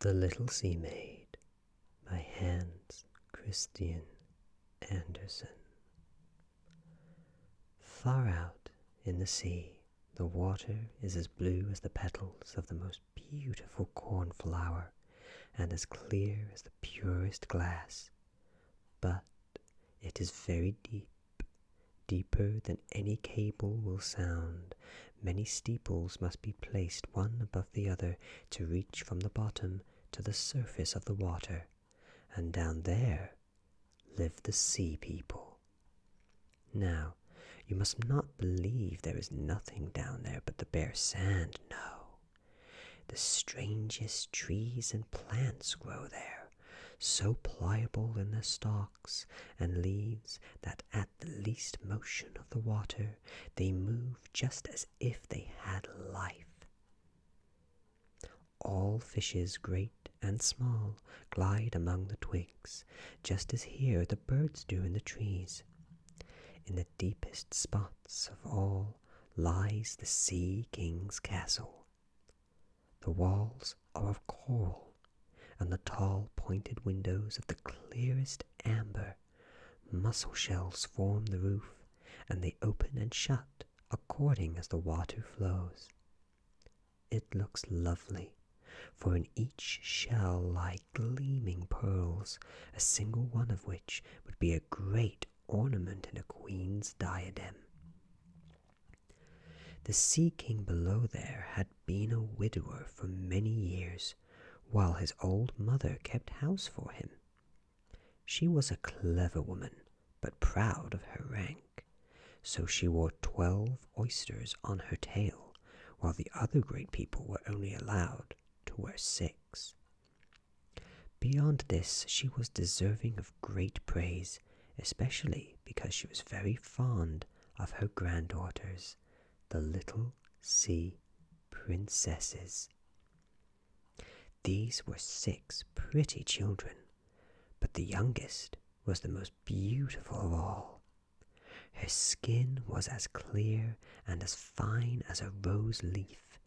The Little Sea Maid by Hans Christian Andersen. Far out in the sea, the water is as blue as the petals of the most beautiful cornflower and as clear as the purest glass. But it is very deep, deeper than any cable will sound. Many steeples must be placed one above the other to reach from the bottom to the surface of the water, and down there live the sea people. Now, you must not believe there is nothing down there but the bare sand. No. The strangest trees and plants grow there, so pliable in their stalks and leaves that at the least motion of the water they move just as if they had life. All fishes, great and small, glide among the twigs, just as here the birds do in the trees. In the deepest spots of all lies the Sea King's castle. The walls are of coral, and the tall pointed windows of the clearest amber. Mussel shells form the roof, and they open and shut according as the water flows. It looks lovely, for in each shell lie gleaming pearls, a single one of which would be a great ornament in a queen's diadem. The Sea King below there had been a widower for many years, while his old mother kept house for him. She was a clever woman, but proud of her rank, so she wore twelve oysters on her tail, while the other great people were only allowed to wear six. Beyond this, she was deserving of great praise, especially because she was very fond of her granddaughters, the little sea princesses. These were six pretty children, but the youngest was the most beautiful of all. Her skin was as clear and as fine as a rose leaf.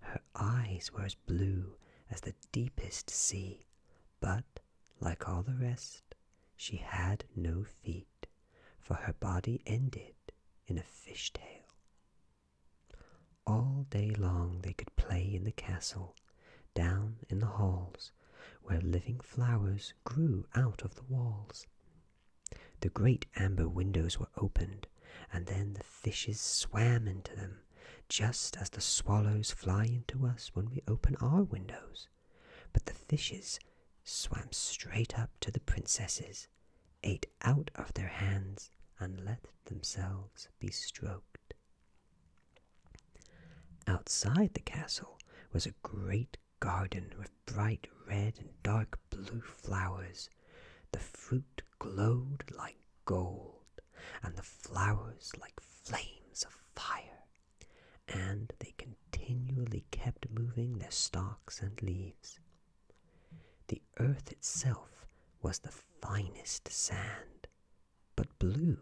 Her eyes were as blue as the deepest sea, but, like all the rest, she had no feet, for her body ended in a fish tail. All day long they could play in the castle, down in the halls, where living flowers grew out of the walls. The great amber windows were opened, and then the fishes swam into them, just as the swallows fly into us when we open our windows. But the fishes swam straight up to the princesses, ate out of their hands, and let themselves be stroked. Outside the castle was a great garden with bright red and dark blue flowers. The fruit glowed like gold, and the flowers like flames of fire, and they continually kept moving their stalks and leaves. The earth itself was the finest sand, but blue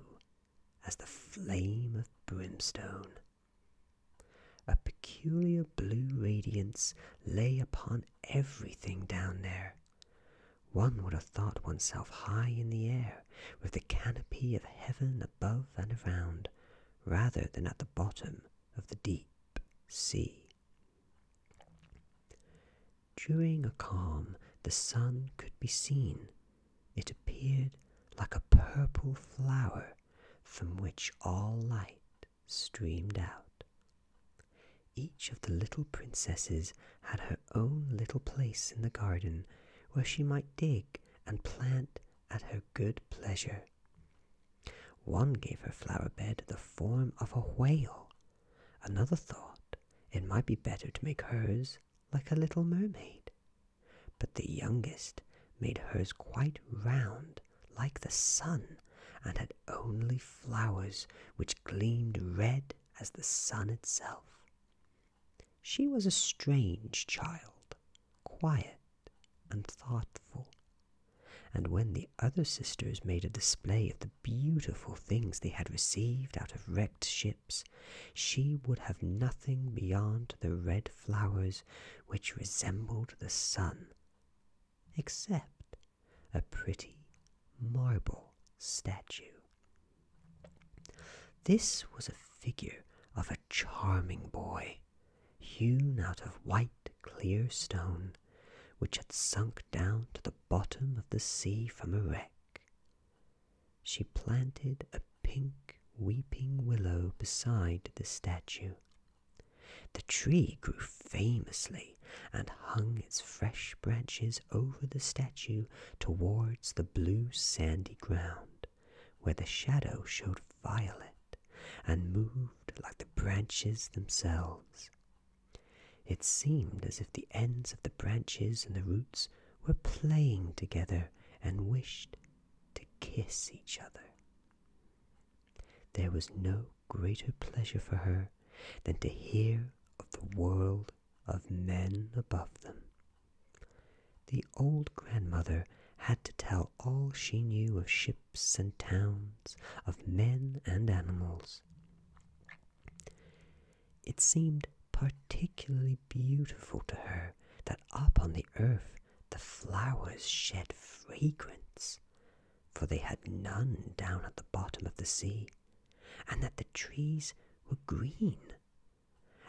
as the flame of brimstone. A peculiar blue radiance lay upon everything down there. One would have thought oneself high in the air, with the canopy of heaven above and around, rather than at the bottom of the deep sea. During a calm, the sun could be seen. It appeared like a purple flower from which all light streamed out. Each of the little princesses had her own little place in the garden where she might dig and plant at her good pleasure. One gave her flower bed the form of a whale. Another thought it might be better to make hers like a little mermaid. But the youngest made hers quite round like the sun and had only flowers which gleamed red as the sun itself. She was a strange child, quiet and thoughtful, and when the other sisters made a display of the beautiful things they had received out of wrecked ships, she would have nothing beyond the red flowers which resembled the sun except a pretty marble statue. This was a figure of a charming boy, hewn out of white clear stone, which had sunk down to the bottom of the sea from a wreck. She planted a pink weeping willow beside the statue. The tree grew famously and hung its fresh branches over the statue towards the blue sandy ground, where the shadow showed violet and moved like the branches themselves. It seemed as if the ends of the branches and the roots were playing together and wished to kiss each other. There was no greater pleasure for her than to hear of the world of men above them. The old grandmother had to tell all she knew of ships and towns, of men and animals. It seemed particularly beautiful to her that up on the earth the flowers shed fragrance, for they had none down at the bottom of the sea, and that the trees were green,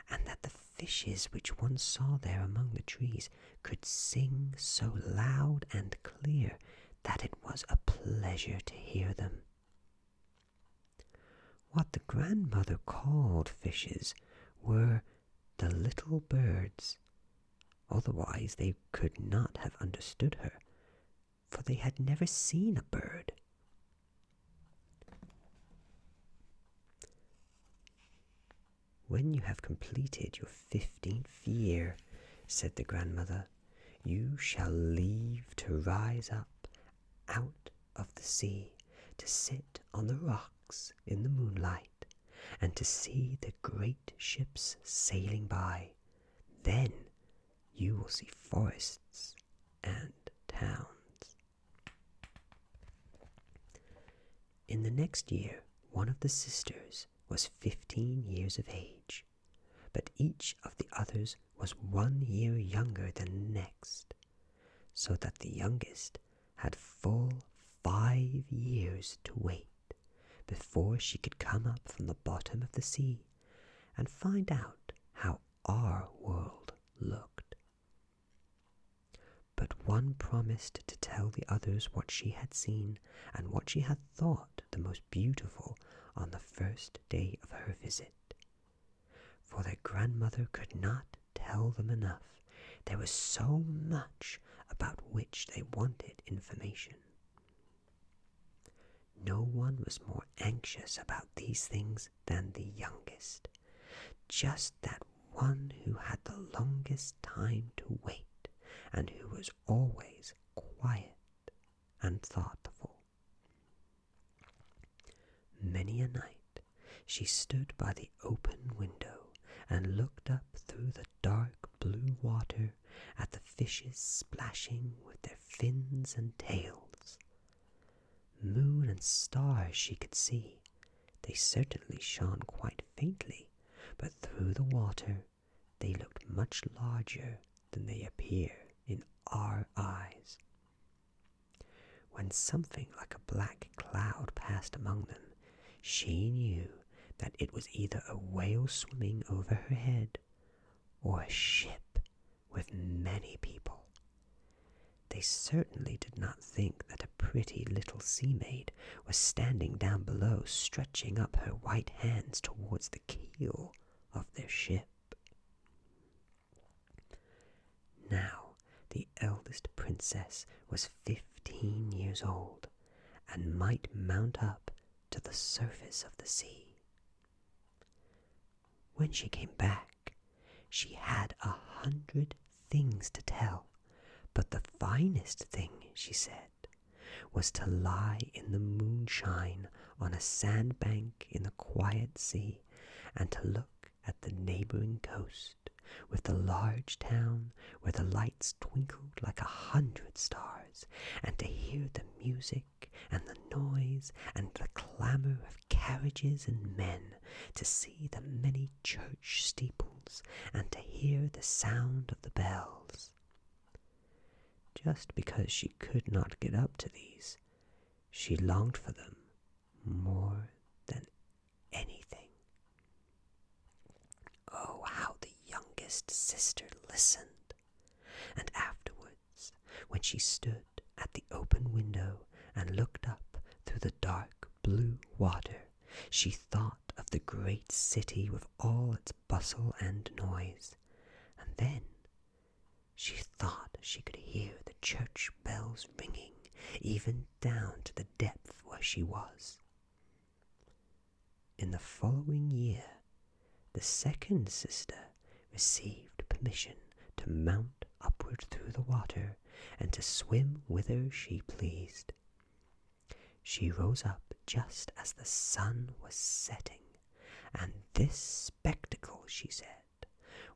and that the fishes which one saw there among the trees could sing so loud and clear that it was a pleasure to hear them. What the grandmother called fishes were the little birds. Otherwise, they could not have understood her, for they had never seen a bird. When you have completed your fifteenth year, said the grandmother, you shall leave to rise up out of the sea, to sit on the rocks in the moonlight, and to see the great ships sailing by. Then you will see forests and towns. In the next year, one of the sisters was fifteen years of age, but each of the others was one year younger than the next, so that the youngest had full five years to wait before she could come up from the bottom of the sea and find out how our world looked. But one promised to tell the others what she had seen and what she had thought the most beautiful on the first day of her visit. For their grandmother could not tell them enough. There was so much about which they wanted information. No one was more anxious about these things than the youngest, just that one who had the longest time to wait and who was always quiet and thoughtful. Many a night she stood by the open window and looked up through the dark blue water at the fishes splashing with their fins and tails. Moon and stars she could see. They certainly shone quite faintly, but through the water they looked much larger than they appear in our eyes. When something like a black cloud passed among them, she knew that it was either a whale swimming over her head or a ship with many people. They certainly did not think that a pretty little sea maid was standing down below, stretching up her white hands towards the keel of their ship. Now the eldest princess was fifteen years old and might mount up to the surface of the sea. When she came back, she had a hundred things to tell, but the finest thing, she said, was to lie in the moonshine on a sandbank in the quiet sea and to look at the neighboring coast with the large town where the lights twinkled like a hundred stars, and to hear the music and the noise and the clamor of carriages and men, to see the many church steeples, and to hear the sound of the bells. Just because she could not get up to these. She longed for them more than anything. Oh, how the youngest sister listened! And afterwards, when she stood at the open window and looked up through the dark blue water, she thought of the great city with all its bustle and noise, and then she thought she could hear the church bells ringing even down to the depth where she was. In the following year, the second sister received permission to mount upward through the water and to swim whither she pleased. She rose up just as the sun was setting, and this spectacle, she said,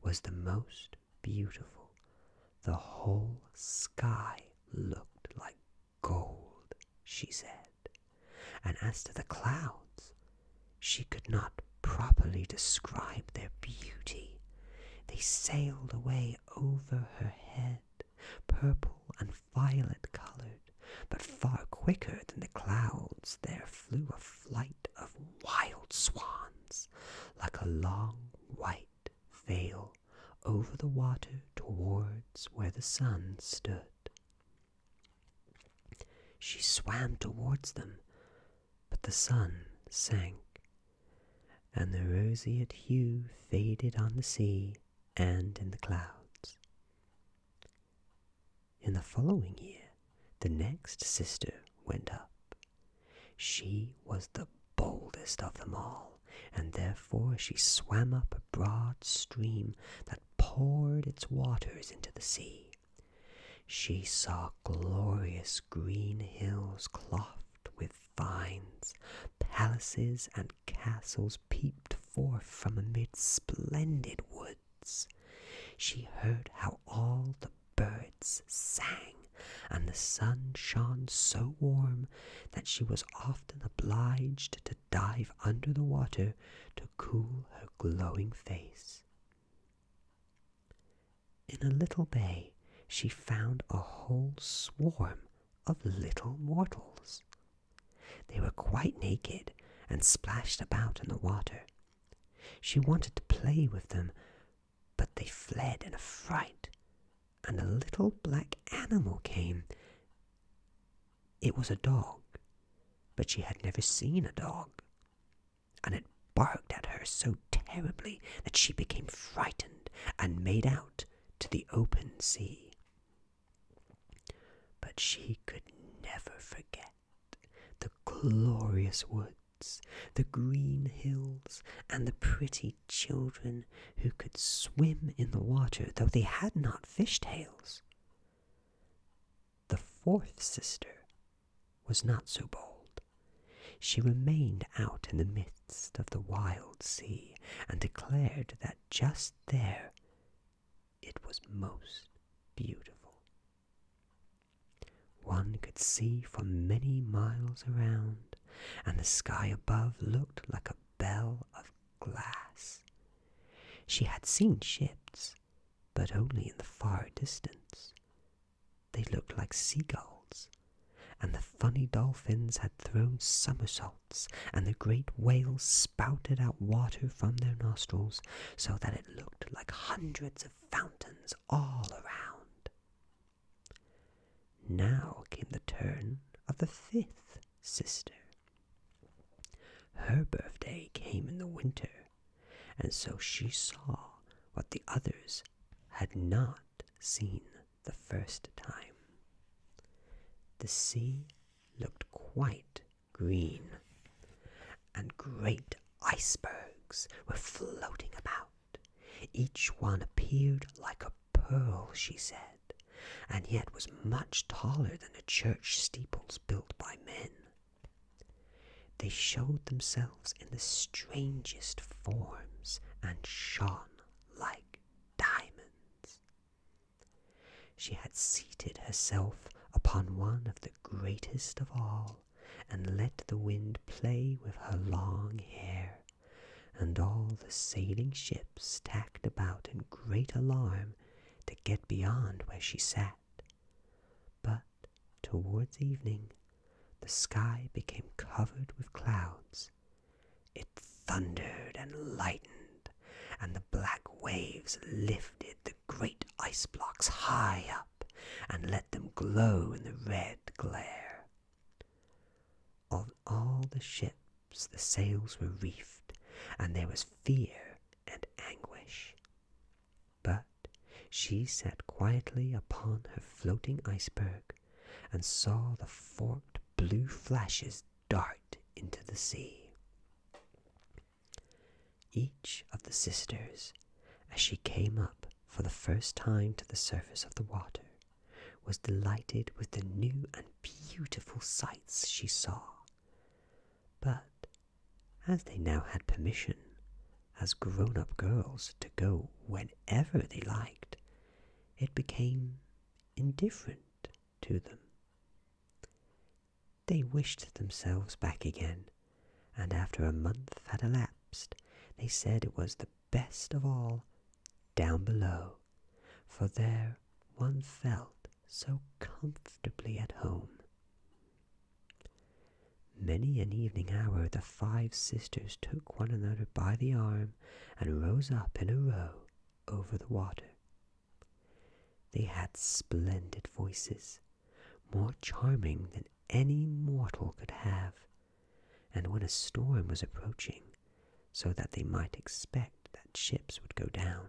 was the most beautiful. The whole sky looked like gold, she said, and as to the clouds, she could not properly describe their beauty. They sailed away over her head, purple and violet colored, but far quicker than the clouds there flew a flight of wild swans, like a long white veil over the water towards where the sun stood. She swam towards them, but the sun sank, and the roseate hue faded on the sea and in the clouds. In the following year, the next sister went up. She was the boldest of them all, and therefore she swam up a broad stream that poured its waters into the sea. She saw glorious green hills clothed with vines, palaces and castles peeped forth from amid splendid woods. She heard how all the birds sang, and the sun shone so warm that she was often obliged to dive under the water to cool her glowing face. In a little bay, she found a whole swarm of little mortals. They were quite naked and splashed about in the water. She wanted to play with them, but they fled in a fright, and a little black animal came. It was a dog, but she had never seen a dog, and it barked at her so terribly that she became frightened and made out to the open sea. But she could never forget the glorious woods, the green hills, and the pretty children who could swim in the water though they had not fish tails. The fourth sister was not so bold. She remained out in the midst of the wild sea and declared that just there it was most beautiful. One could see for many miles around, and the sky above looked like a bell of glass. She had seen ships, but only in the far distance. They looked like seagulls, and the funny dolphins had thrown somersaults, and the great whales spouted out water from their nostrils, so that it looked like hundreds of fountains all around. Now came the turn of the fifth sister. Her birthday came in the winter, and so she saw what the others had not seen the first time. The sea looked quite green, and great icebergs were floating about. Each one appeared like a pearl, she said, and yet was much taller than the church steeples built by men. They showed themselves in the strangest forms and shone like diamonds. She had seated herself upon one of the greatest of all, and let the wind play with her long hair, and all the sailing ships tacked about in great alarm to get beyond where she sat. But towards evening, the sky became covered with clouds. It thundered and lightened, and the black waves lifted the great ice blocks high up and let them glow in the red glare. On all the ships the sails were reefed, and there was fear and anguish. But she sat quietly upon her floating iceberg and saw the forked blue flashes dart into the sea. Each of the sisters, as she came up for the first time to the surface of the water, was delighted with the new and beautiful sights she saw. But as they now had permission, as grown up girls, to go whenever they liked, it became indifferent to them. They wished themselves back again, and after a month had elapsed, they said it was the best of all down below, for there one felt so comfortably at home. Many an evening hour the five sisters took one another by the arm and rose up in a row over the water. They had splendid voices, more charming than any mortal could have, and when a storm was approaching, so that they might expect that ships would go down,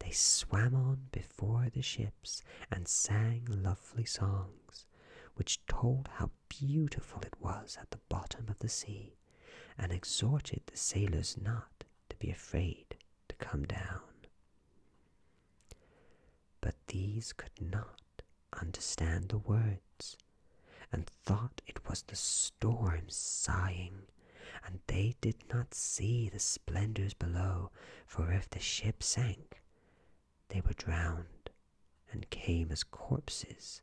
they swam on before the ships and sang lovely songs, which told how beautiful it was at the bottom of the sea, and exhorted the sailors not to be afraid to come down. But these could not understand the words, and thought it was the storm sighing, and they did not see the splendors below, for if the ship sank, they were drowned and came as corpses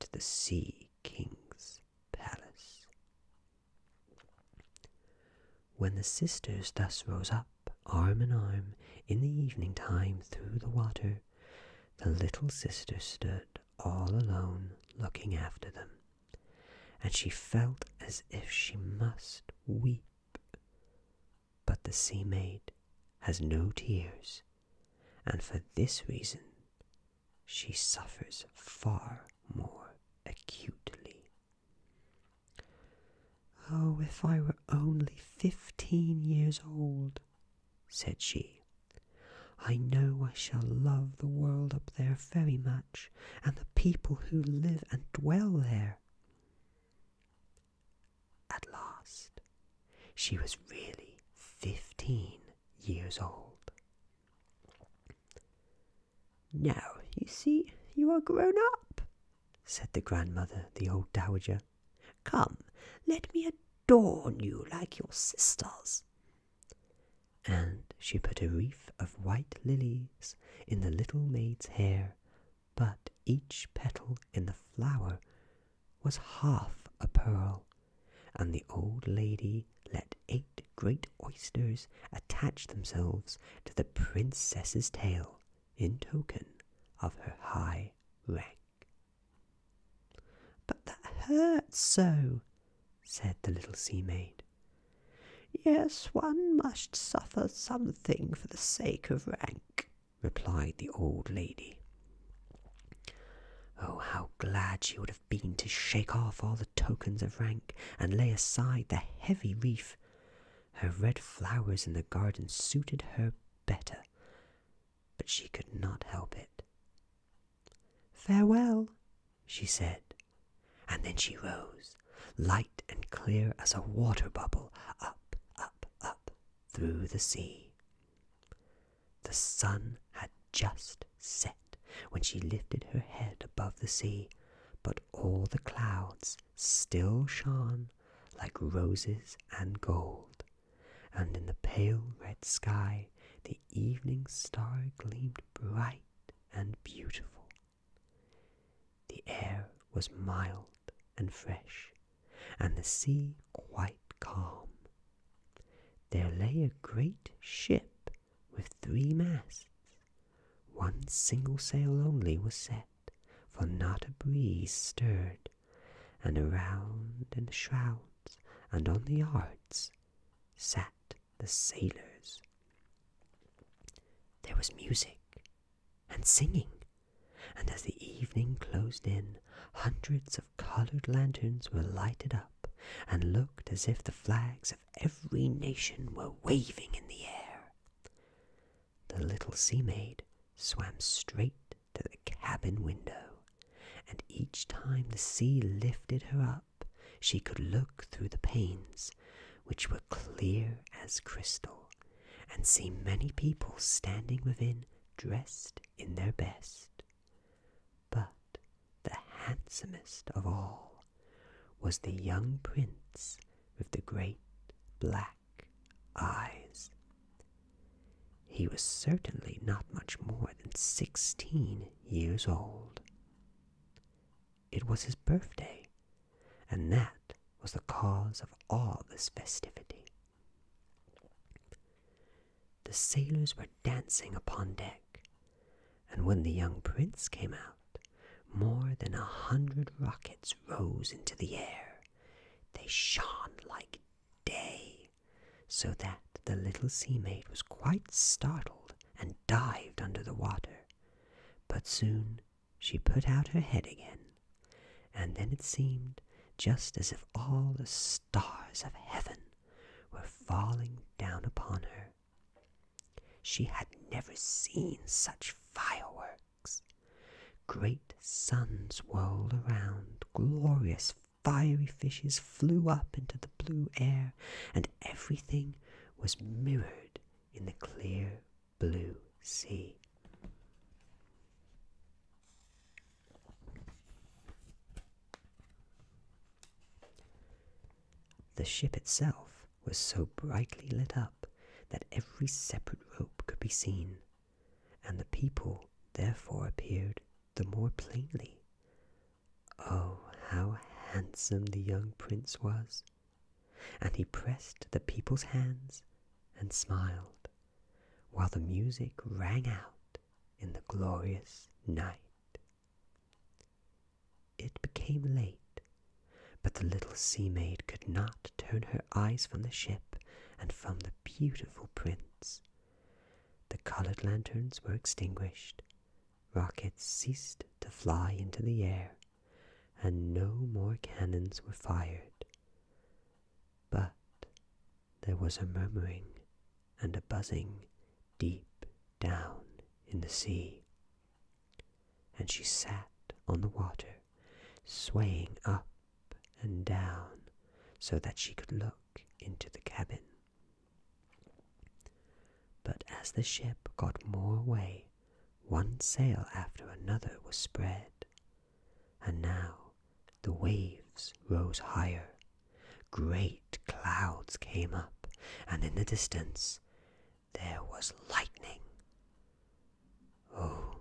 to the Sea King's palace. When the sisters thus rose up, arm in arm, in the evening time through the water, the little sister stood all alone looking after them, and she felt as if she must weep. But the sea maid has no tears, and for this reason she suffers far more acutely. Oh, if I were only fifteen years old, said she. I know I shall love the world up there very much, and the people who live and dwell there. At last, she was really fifteen years old. Now, you see, you are grown up, said the grandmother, the old dowager. Come, let me adorn you like your sisters. And she put a wreath of white lilies in the little maid's hair, but each petal in the flower was half a pearl, and the old lady let eight great oysters attach themselves to the princess's tail in token of her high rank. But that hurts so, said the little sea maid. Yes, one must suffer something for the sake of rank, replied the old lady. Oh, how glad she would have been to shake off all the tokens of rank and lay aside the heavy wreath. Her red flowers in the garden suited her better, but she could not help it. Farewell, she said, and then she rose, light and clear as a water bubble, up up, up through the sea. The sun had just set when she lifted her head above the sea, but all the clouds still shone like roses and gold, and in the pale red sky the evening star gleamed bright and beautiful. The air was mild and fresh, and the sea quite calm there lay a great ship with three masts. One single sail only was set, for not a breeze stirred, and around in the shrouds and on the yards sat the sailors. There was music and singing, and as the evening closed in, hundreds of colored lanterns were lighted up and looked as if the flags of every nation were waving in the air. The little sea maid swam straight to the cabin window, and each time the sea lifted her up, she could look through the panes, which were clear as crystal, and see many people standing within dressed in their best. But the handsomest of all was the young prince with the great black eyes. He was certainly not much more than sixteen years old. It was his birthday, and that was the cause of all this festivity. The sailors were dancing upon deck, and when the young prince came out, more than a hundred rockets rose into the air. They shone like day, so that the little sea maid was quite startled and dived under the water. But soon she put out her head again, and then it seemed just as if all the stars of heaven were falling down upon her. She had never seen such fireworks. Great suns whirled around, glorious fiery fishes flew up into the blue air, and everything was mirrored in the clear blue sea. The ship itself was so brightly lit up that every separate rope could be seen, and the people therefore appeared the more plainly. Oh, how handsome the young prince was! And he pressed the people's hands and smiled, while the music rang out in the glorious night. It became late, but the little sea maid could not turn her eyes from the ship and from the beautiful prince. The colored lanterns were extinguished, rockets ceased to fly into the air, and no more cannons were fired. But there was a murmuring and a buzzing deep down in the sea, and she sat on the water, swaying up and down so that she could look into the cabin. But as the ship got more way, one sail after another was spread, and now the waves rose higher. Great clouds came up, and in the distance there was lightning. Oh,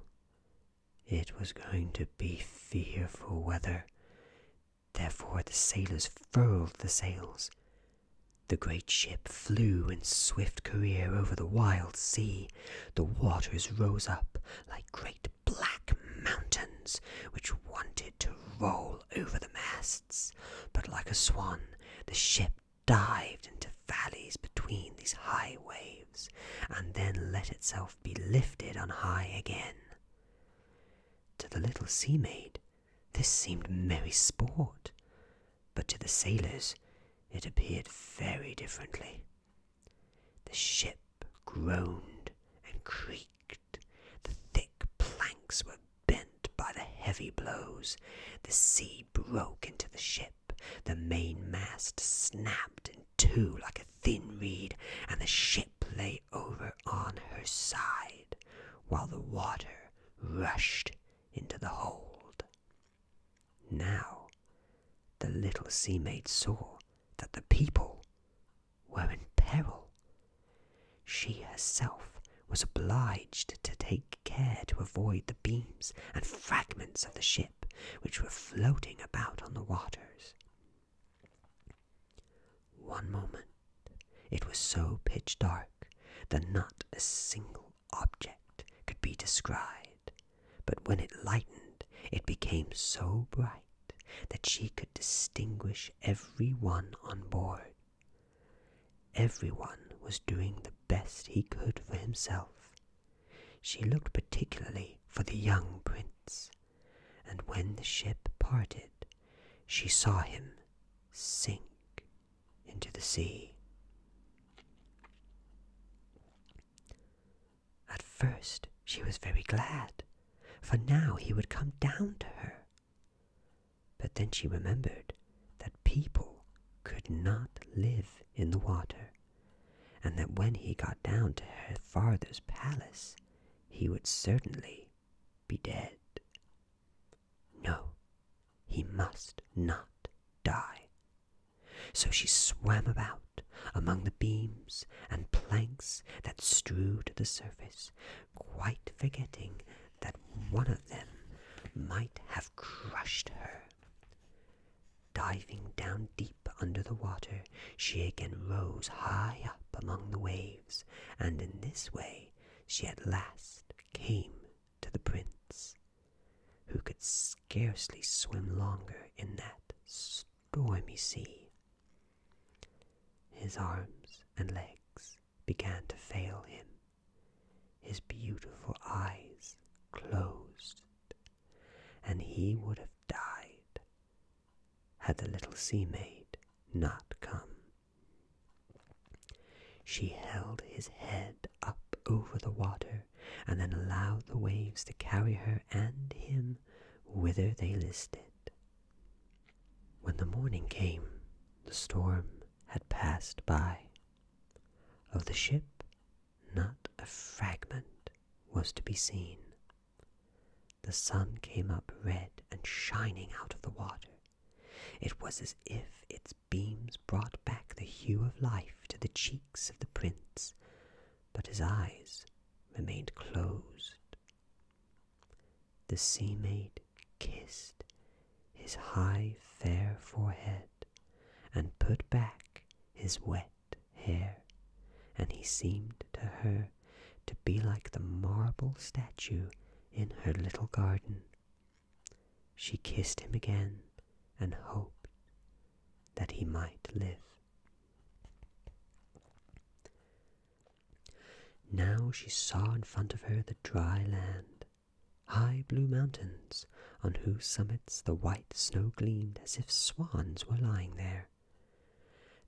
it was going to be fearful weather. Therefore the sailors furled the sails. The great ship flew in swift career over the wild sea. The waters rose up like great black mountains which wanted to roll over the masts, but like a swan the ship dived into valleys between these high waves, and then let itself be lifted on high again. To the little sea maid, this seemed merry sport, but to the sailors it appeared very differently. The ship groaned and creaked, the thick planks were by the heavy blows, the sea broke into the ship, the mainmast snapped in two like a thin reed, and the ship lay over on her side, while the water rushed into the hold. Now the little sea maid saw that the people were in peril. She herself was obliged to take care to avoid the beams and fragments of the ship which were floating about on the waters. One moment it was so pitch dark that not a single object could be descried, but when it lightened, It became so bright that she could distinguish every one on board. Everyone was doing the best he could for himself. She looked particularly for the young prince, and when the ship parted, she saw him sink into the sea. At first she was very glad, for now he would come down to her. But then she remembered that people could not live in the water, and that when he got down to her father's palace, he would certainly be dead. No, he must not die. So she swam about among the beams and planks that strewed the surface, quite forgetting that one of them might have crushed her. Diving down deep under the water, she again rose high up among the waves, and in this way she at last came to the prince, who could scarcely swim longer in that stormy sea. His arms and legs began to fail him. His beautiful eyes closed, and he would have died had the little sea maid not come. She held his head up over the water and then allowed the waves to carry her and him whither they listed. When the morning came, the storm had passed by. Of the ship, not a fragment was to be seen. The sun came up red and shining out of the water. It was as if its beams brought back the hue of life to the cheeks of the prince, but his eyes remained closed. The sea maid kissed his high, fair forehead and put back his wet hair, and he seemed to her to be like the marble statue in her little garden. She kissed him again and hoped that he might live. Now she saw in front of her the dry land, high blue mountains, on whose summits the white snow gleamed as if swans were lying there.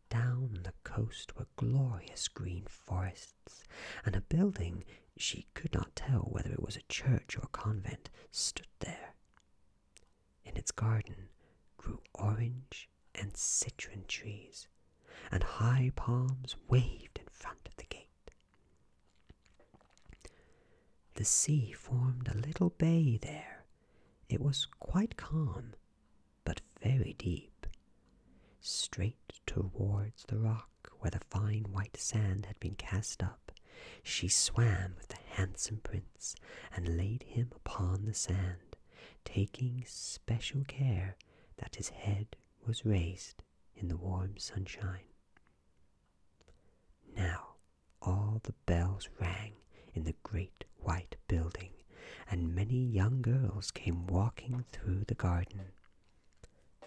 Down the coast were glorious green forests, and a building, she could not tell whether it was a church or a convent, stood there. In its garden grew orange and citron trees, and high palms waved in front of the gate. The sea formed a little bay there. It was quite calm, but very deep. Straight towards the rock where the fine white sand had been cast up, she swam with the handsome prince and laid him upon the sand, taking special care that his head was raised in the warm sunshine. Now all the bells rang in the great white building, and many young girls came walking through the garden.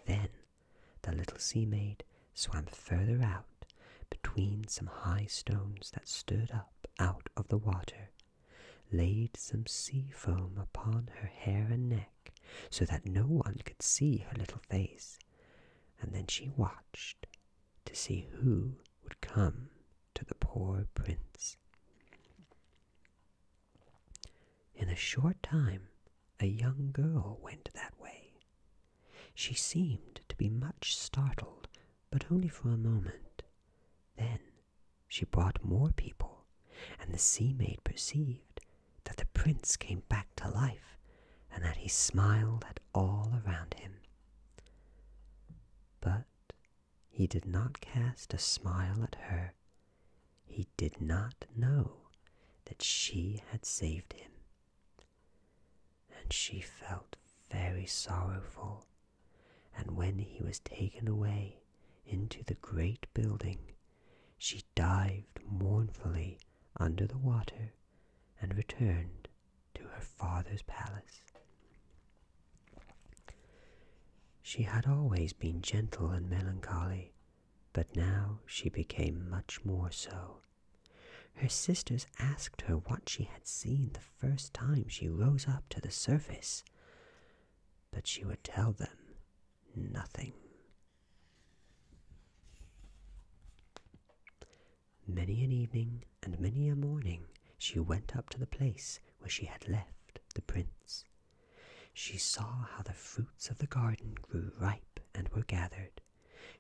Then the little sea maid swam further out between some high stones that stood up out of the water, laid some sea foam upon her hair and neck so that no one could see her little face, and then she watched to see who would come to the poor prince. In a short time, a young girl went that way. She seemed to be much startled, but only for a moment. Then she brought more people, and the sea maid perceived that the prince came back to life and that he smiled at all around him. But he did not cast a smile at her. He did not know that she had saved him and she felt very sorrowful. And when he was taken away into the great building, she dived mournfully under the water and returned to her father's palace. She had always been gentle and melancholy, but now she became much more so. Her sisters asked her what she had seen the first time she rose up to the surface, but she would tell them nothing. Many an evening and many a morning she went up to the place where she had left the prince. She saw how the fruits of the garden grew ripe and were gathered.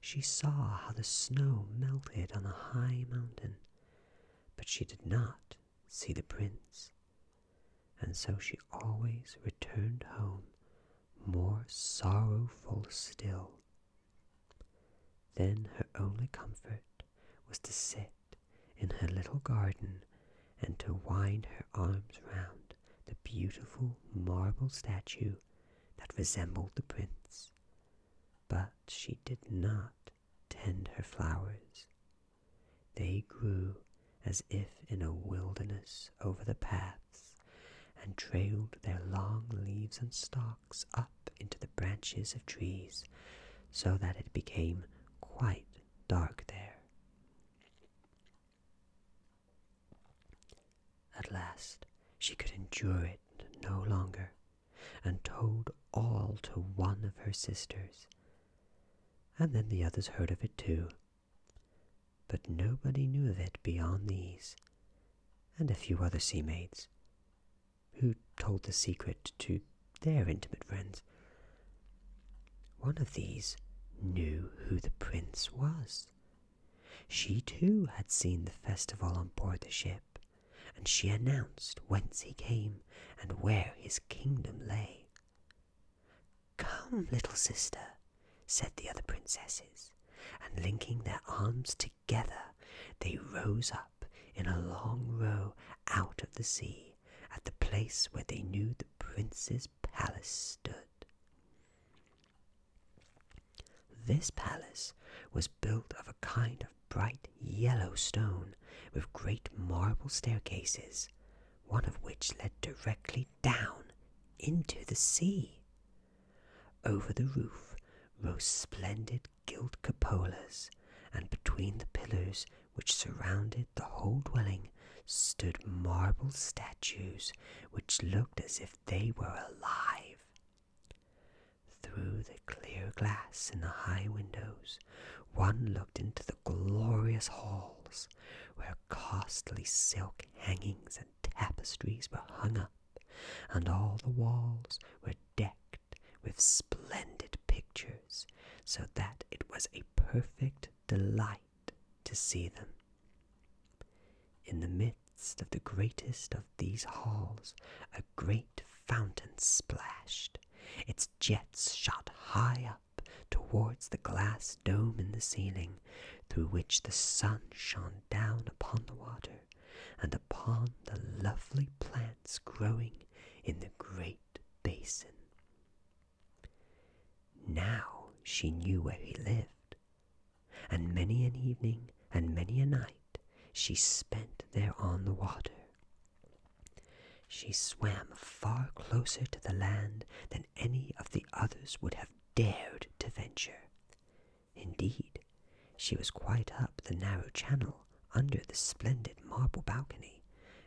She saw how the snow melted on the high mountain, but she did not see the prince, and so she always returned home more sorrowful still. Then her only comfort was to sit in her little garden and to wind her arms round the beautiful marble statue that resembled the prince. But she did not tend her flowers. They grew as if in a wilderness over the paths and trailed their long leaves and stalks up into the branches of trees so that it became quite dark there. At last she could endure it no longer, and told all to one of her sisters. And then the others heard of it too. But nobody knew of it beyond these, and a few other sea maids, who told the secret to their intimate friends. One of these knew who the prince was. She too had seen the festival on board the ship and she announced whence he came and where his kingdom lay. Come, little sister, said the other princesses, and linking their arms together, they rose up in a long row out of the sea at the place where they knew the prince's palace stood. This palace was built of a kind of bright yellow stone with great marble staircases, one of which led directly down into the sea. Over the roof rose splendid gilt cupolas, and between the pillars which surrounded the whole dwelling stood marble statues which looked as if they were alive. Through the clear glass in the high windows, one looked into the glorious halls where costly silk hangings and tapestries were hung up, and all the walls were decked with splendid pictures, so that it was a perfect delight to see them. In the midst of the greatest of these halls, a great fountain splashed. Its jets shot high up towards the glass dome in the ceiling, through which the sun shone down upon the water and upon the lovely plants growing in the great basin. Now she knew where he lived, and many an evening and many a night she spent there on the water. She swam far closer to the land than any of the others would have dared to venture. Indeed, she was quite up the narrow channel under the splendid marble balcony,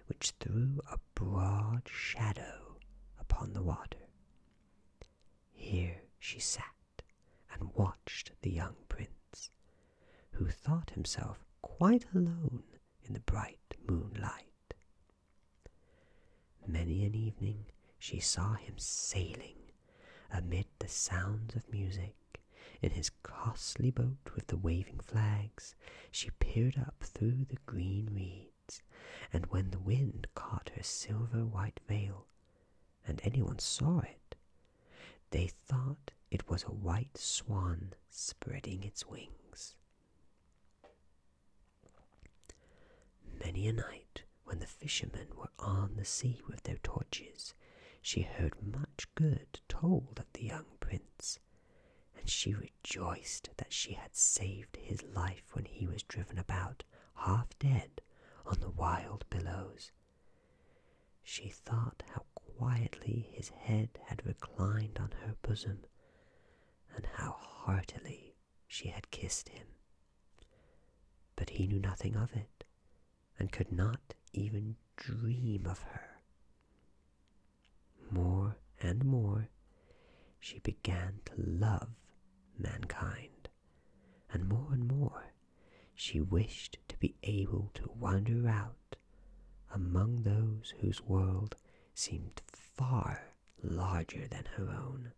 which threw a broad shadow upon the water. Here she sat and watched the young prince, who thought himself quite alone in the bright moonlight. Many an evening she saw him sailing amid the sounds of music. In his costly boat with the waving flags, she peered up through the green reeds, and when the wind caught her silver white veil, and anyone saw it, they thought it was a white swan spreading its wings. Many a night, when the fishermen were on the sea with their torches, she heard much good told of the young prince, and she rejoiced that she had saved his life when he was driven about half dead on the wild billows. She thought how quietly his head had reclined on her bosom, and how heartily she had kissed him. But he knew nothing of it, and could not even dream of her. More and more she began to love mankind, and more and more she wished to be able to wander out among those whose world seemed far larger than her own.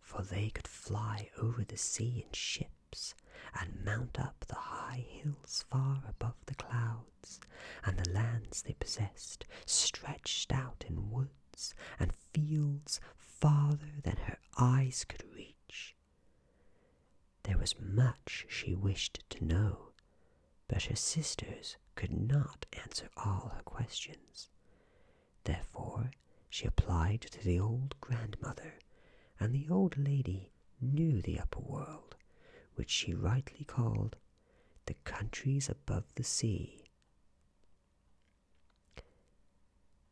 For they could fly over the sea in ships and mount up the high hills far above the clouds, and the lands they possessed stretched out in woods and fields farther than her eyes could reach. There was much she wished to know, but her sisters could not answer all her questions. Therefore, she applied to the old grandmother, and the old lady knew the upper world, which she rightly called the countries above the sea.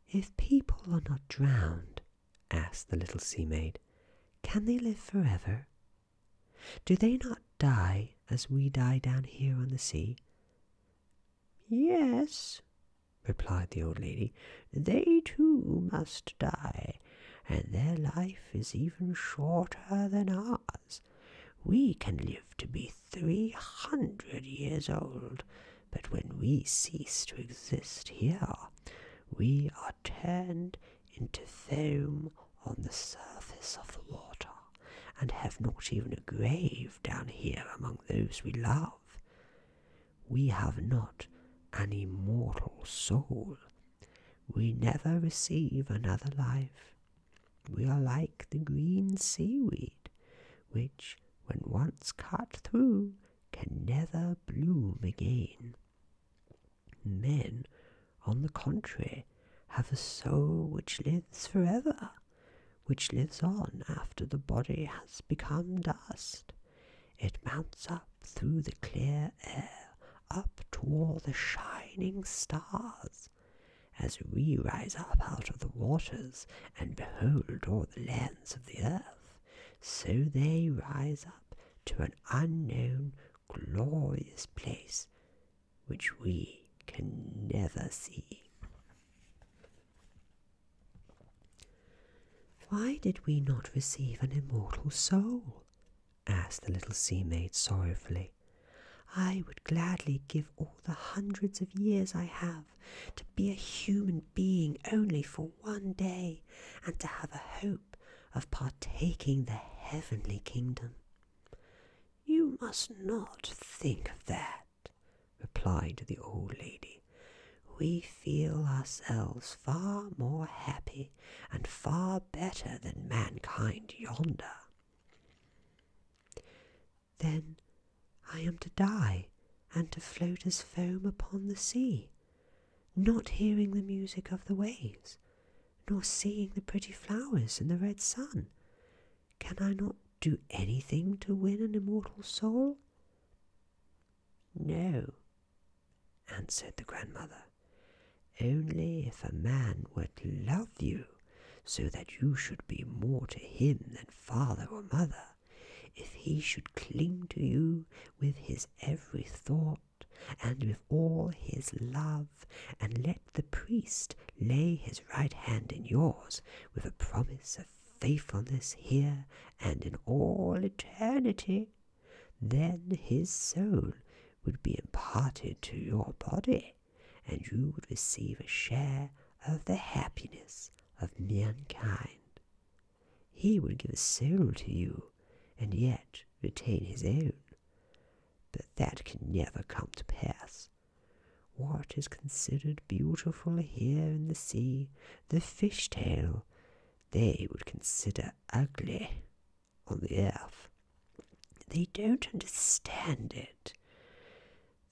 If people are not drowned, asked the little sea maid, can they live forever? Do they not die as we die down here on the sea? Yes, replied the old lady, they too must die, and their life is even shorter than ours. We can live to be three hundred years old, but when we cease to exist here, we are turned into foam on the surface of the water, and have not even a grave down here among those we love. We have not an immortal soul. We never receive another life. We are like the green seaweed, which, when once cut through, can never bloom again. Men, on the contrary, have a soul which lives forever, which lives on after the body has become dust. It mounts up through the clear air, up toward the shining stars. As we rise up out of the waters and behold all the lands of the earth, so they rise up to an unknown, glorious place which we can never see. Why did we not receive an immortal soul? asked the little sea maid sorrowfully. I would gladly give all the hundreds of years I have to be a human being only for one day and to have a hope of partaking the heavenly kingdom. You must not think of that, replied the old lady. We feel ourselves far more happy and far better than mankind yonder. Then I am to die and to float as foam upon the sea, not hearing the music of the waves, nor seeing the pretty flowers and the red sun. Can I not do anything to win an immortal soul? No, answered the grandmother. Only if a man were to love you so that you should be more to him than father or mother, if he should cling to you with his every thought and with all his love, and let the priest lay his right hand in yours with a promise of faithfulness here and in all eternity, then his soul would be imparted to your body, and you would receive a share of the happiness of mankind. He would give a soul to you and yet retain his own. But that can never come to pass. What is considered beautiful here in the sea, the fish tail, they would consider ugly on the earth. They don't understand it.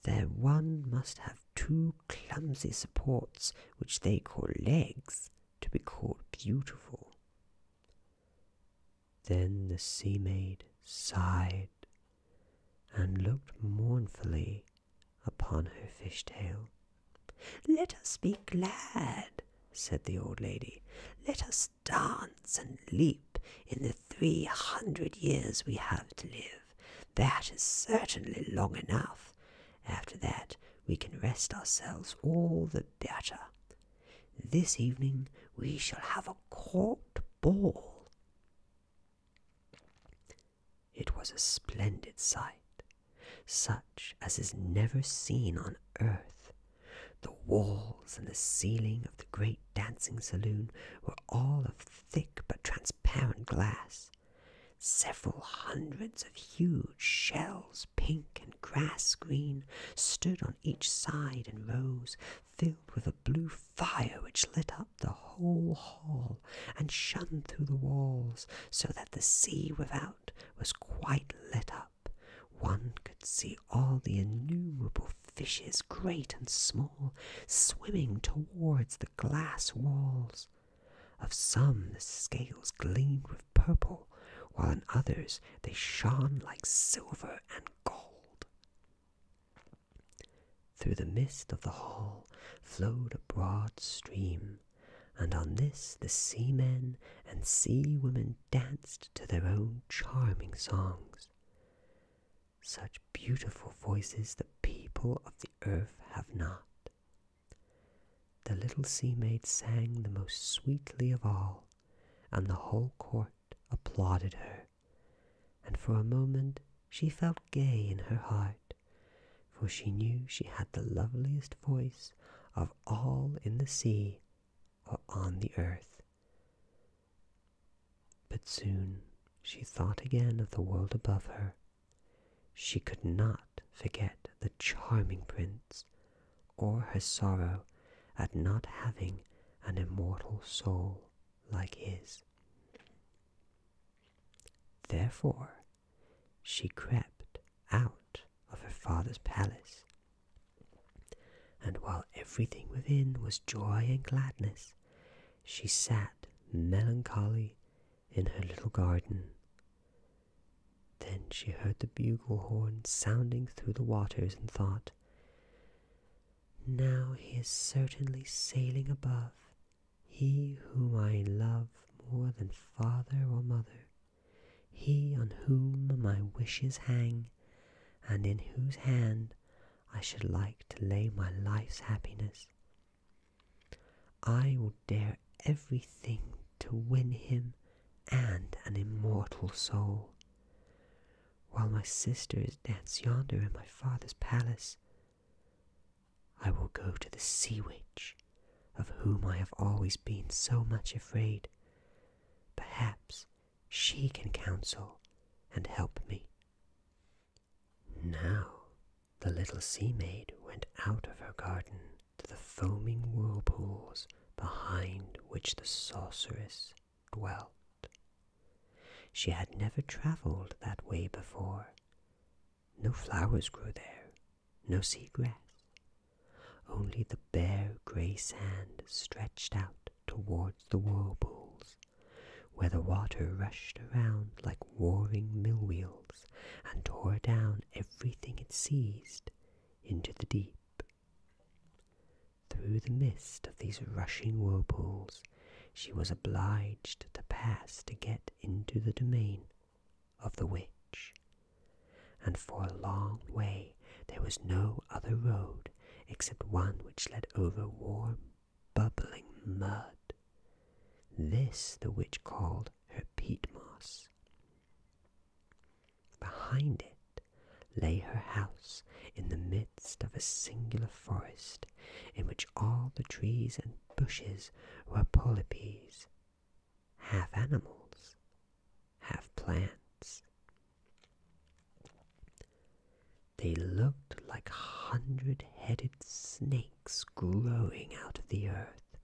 There one must have two clumsy supports which they call legs to be called beautiful. Then the sea maid sighed and looked mournfully upon her fish tail. Let us be glad, said the old lady. Let us dance and leap in the three hundred years we have to live. That is certainly long enough. After that, we can rest ourselves all the better. This evening we shall have a court ball. It was a splendid sight, such as is never seen on earth. The walls and the ceiling of the great dancing saloon were all of thick but transparent glass. Several hundreds of huge shells, pink and grass green, stood on each side in rows, filled with a blue fire which lit up the whole hall and shone through the walls, so that the sea without was quite lit up. One could see all the innumerable fishes, great and small, swimming towards the glass walls. Of some the scales gleamed with purple, while in others they shone like silver and gold. Through the mist of the hall flowed a broad stream, and on this the seamen and sea women danced to their own charming songs. Such beautiful voices the people of the earth have not. The little sea maid sang the most sweetly of all, and the whole court applauded her, and for a moment she felt gay in her heart, for she knew she had the loveliest voice of all in the sea or on the earth. But soon she thought again of the world above her. She could not forget the charming prince, or her sorrow at not having an immortal soul like his. Therefore, she crept out of her father's palace, and while everything within was joy and gladness, she sat melancholy in her little garden. Then she heard the bugle horn sounding through the waters and thought, Now he is certainly sailing above, he whom I love more than father or mother he on whom my wishes hang, and in whose hand I should like to lay my life's happiness. I will dare everything to win him and an immortal soul. While my sisters dance yonder in my father's palace, I will go to the sea witch, of whom I have always been so much afraid. Perhaps she can counsel and help me. Now the little sea maid went out of her garden to the foaming whirlpools behind which the sorceress dwelt. She had never travelled that way before. No flowers grew there, no sea grass. Only the bare grey sand stretched out towards the whirlpools where the water rushed around like warring mill wheels and tore down everything it seized into the deep. Through the mist of these rushing whirlpools, she was obliged to pass to get into the domain of the witch, and for a long way there was no other road except one which led over warm, bubbling mud. This the witch called her peat moss. Behind it lay her house in the midst of a singular forest in which all the trees and bushes were polypes, half animals, half plants. They looked like hundred headed snakes growing out of the earth.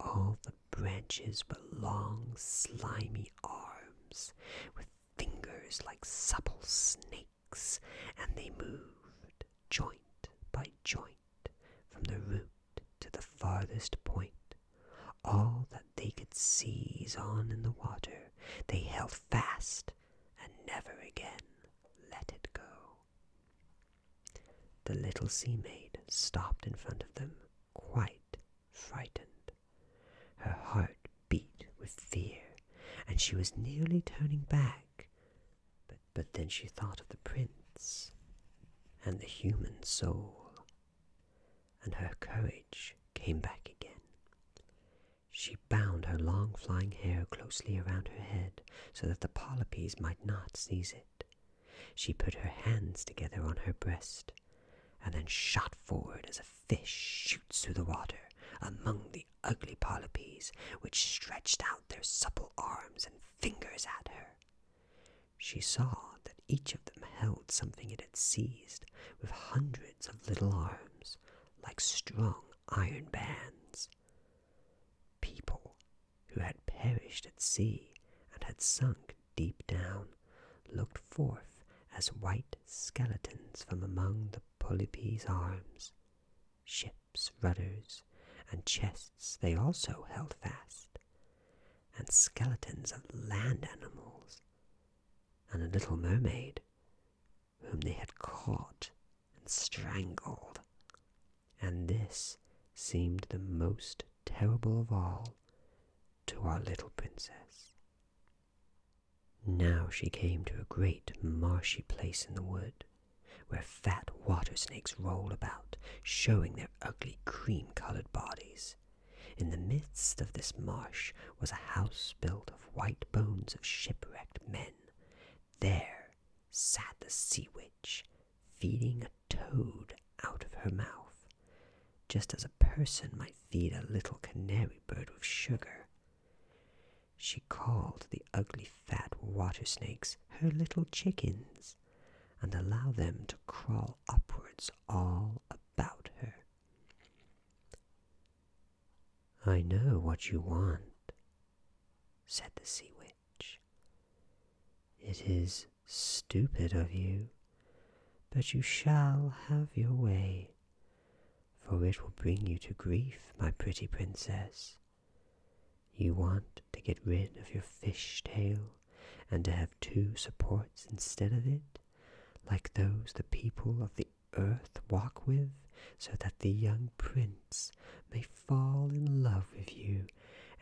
All the branches were long, slimy arms with fingers like supple snakes, and they moved joint by joint from the root the farthest point. All that they could seize on in the water they held fast and never again let it go. The little sea maid stopped in front of them, quite frightened. Her heart beat with fear, and she was nearly turning back. But, but then she thought of the prince and the human soul, and her courage came back again. She bound her long flying hair closely around her head so that the polypes might not seize it. She put her hands together on her breast and then shot forward as a fish shoots through the water among the ugly polypes which stretched out their supple arms and fingers at her. She saw that each of them held something it had seized with hundreds of little arms like strong iron bands. People who had perished at sea and had sunk deep down looked forth as white skeletons from among the polypes' arms. Ships, rudders, and chests they also held fast, and skeletons of land animals, and a little mermaid whom they had caught and strangled. And this seemed the most terrible of all to our little princess. Now she came to a great marshy place in the wood, where fat water snakes rolled about, showing their ugly cream colored bodies. In the midst of this marsh was a house built of white bones of shipwrecked men. There sat the sea witch, feeding a toad out of her mouth, just as a person might feed a little canary bird with sugar. She called the ugly fat water snakes her little chickens and allowed them to crawl upwards all about her. I know what you want, said the sea witch. It is stupid of you, but you shall have your way, for it will bring you to grief, my pretty princess. You want to get rid of your fish tail and to have two supports instead of it, like those the people of the earth walk with, so that the young prince may fall in love with you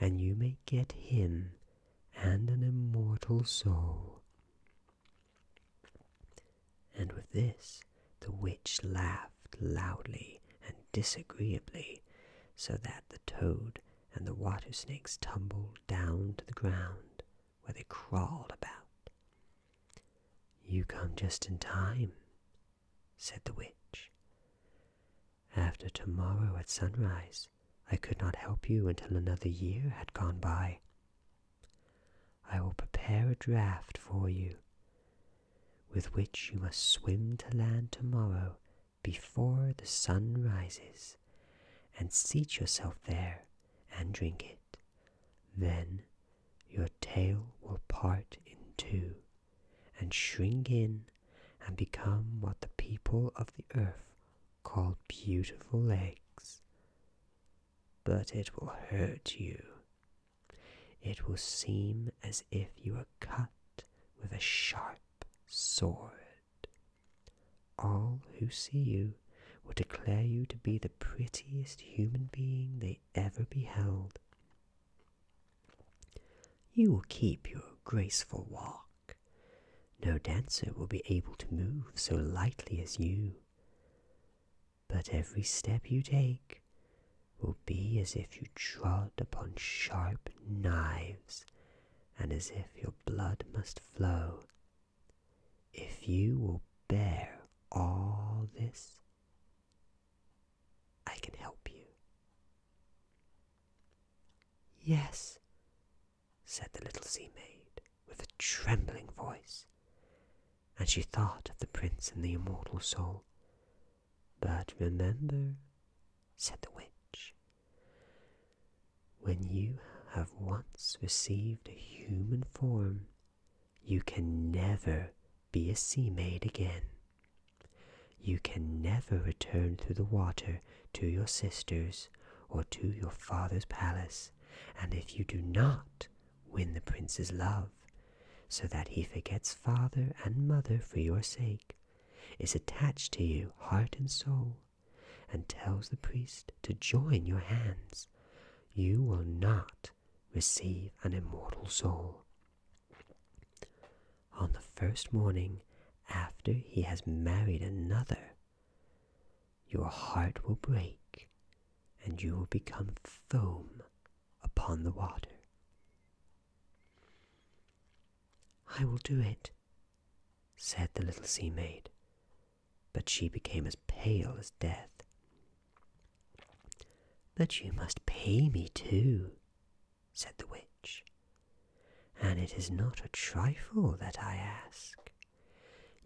and you may get him and an immortal soul. And with this, the witch laughed loudly disagreeably, so that the toad and the water snakes tumbled down to the ground where they crawled about. You come just in time, said the witch. After tomorrow at sunrise, I could not help you until another year had gone by. I will prepare a draft for you, with which you must swim to land tomorrow before the sun rises, and seat yourself there and drink it. Then your tail will part in two and shrink in and become what the people of the earth call beautiful legs. But it will hurt you. It will seem as if you were cut with a sharp sword. All who see you will declare you to be the prettiest human being they ever beheld. You will keep your graceful walk. No dancer will be able to move so lightly as you. But every step you take will be as if you trod upon sharp knives and as if your blood must flow. If you will bear all this, I can help you. Yes, said the little sea maid with a trembling voice, and she thought of the prince and the immortal soul. But remember, said the witch, when you have once received a human form, you can never be a sea maid again. You can never return through the water to your sisters or to your father's palace, and if you do not win the prince's love, so that he forgets father and mother for your sake, is attached to you heart and soul, and tells the priest to join your hands, you will not receive an immortal soul. on the first morning after he has married another, your heart will break and you will become foam upon the water. I will do it, said the little sea maid, but she became as pale as death. But you must pay me too, said the witch, and it is not a trifle that I ask.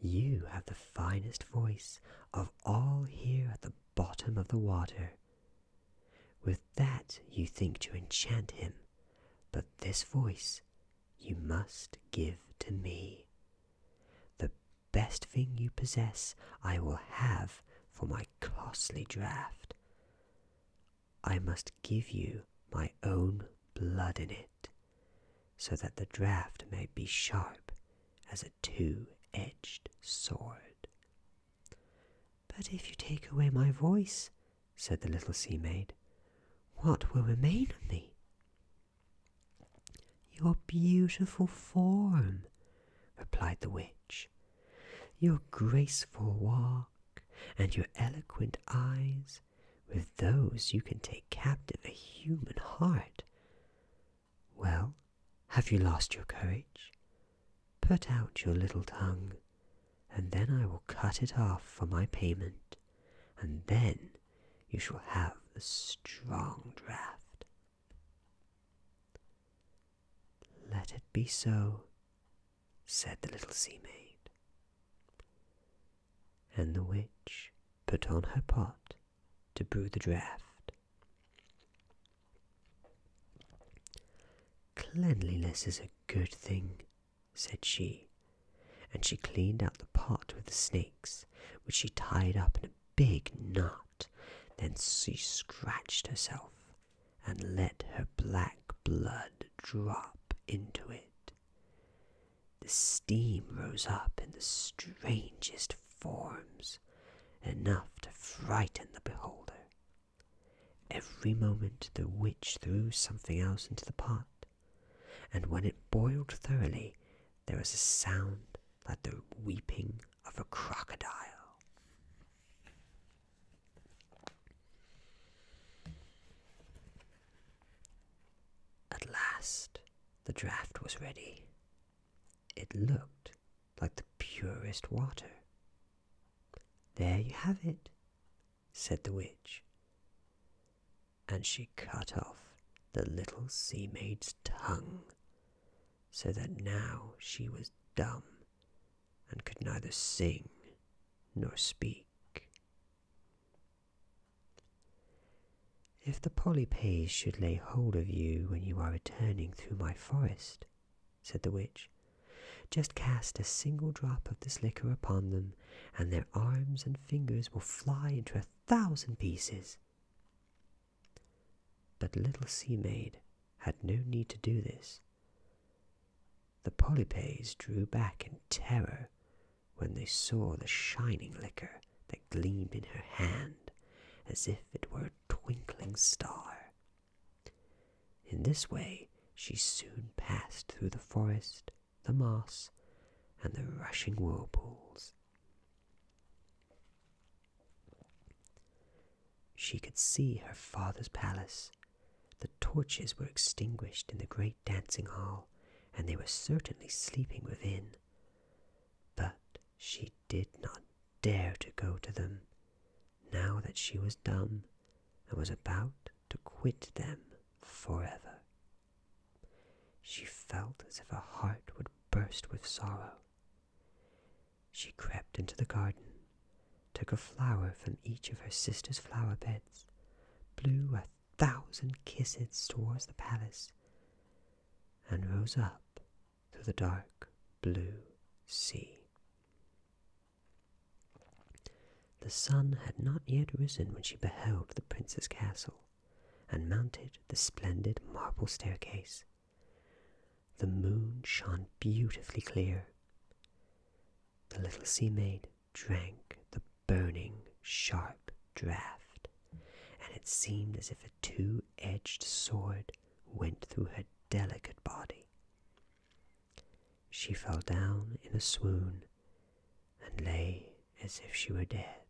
You have the finest voice of all here at the bottom of the water. With that you think to enchant him, but this voice you must give to me. The best thing you possess I will have for my costly draught. I must give you my own blood in it, so that the draught may be sharp as a two edged sword. But if you take away my voice, said the little sea maid, what will remain of me? Your beautiful form, replied the witch, your graceful walk, and your eloquent eyes. With those you can take captive a human heart. Well, have you lost your courage? Put out your little tongue, and then I will cut it off for my payment, and then you shall have the strong draught. Let it be so, said the little sea maid. And the witch put on her pot to brew the draught. Cleanliness is a good thing, said she, and she cleaned out the pot with the snakes, which she tied up in a big knot. Then she scratched herself and let her black blood drop into it. The steam rose up in the strangest forms, enough to frighten the beholder. Every moment the witch threw something else into the pot, and when it boiled thoroughly, there was a sound like the weeping of a crocodile. At last the draught was ready. It looked like the purest water. There you have it, said the witch, and she cut off the little sea maid's tongue, so that now she was dumb and could neither sing nor speak. If the polypes should lay hold of you when you are returning through my forest, said the witch, just cast a single drop of this liquor upon them, and their arms and fingers will fly into a thousand pieces. But little sea maid had no need to do this. The polypes drew back in terror when they saw the shining liquor that gleamed in her hand as if it were a twinkling star. In this way she soon passed through the forest, the moss, and the rushing whirlpools. She could see her father's palace. The torches were extinguished in the great dancing hall, and they were certainly sleeping within. But she did not dare to go to them, now that she was dumb and was about to quit them forever. She felt as if her heart would burst with sorrow. She crept into the garden, took a flower from each of her sister's flower beds, blew a thousand kisses towards the palace, and rose up the dark blue sea. The sun had not yet risen when she beheld the prince's castle and mounted the splendid marble staircase. The moon shone beautifully clear. The little sea maid drank the burning, sharp draught, and it seemed as if a two edged sword went through her delicate body. She fell down in a swoon and lay as if she were dead.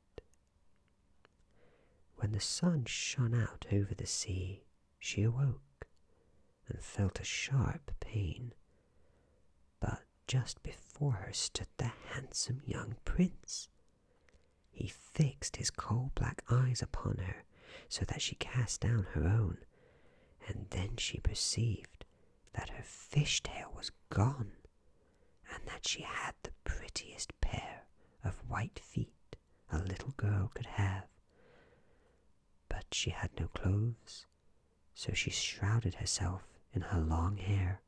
When the sun shone out over the sea, she awoke and felt a sharp pain. But just before her stood the handsome young prince. He fixed his coal black eyes upon her so that she cast down her own, and then she perceived that her fish tail was gone, and that she had the prettiest pair of white feet a little girl could have. But she had no clothes, so she shrouded herself in her long hair.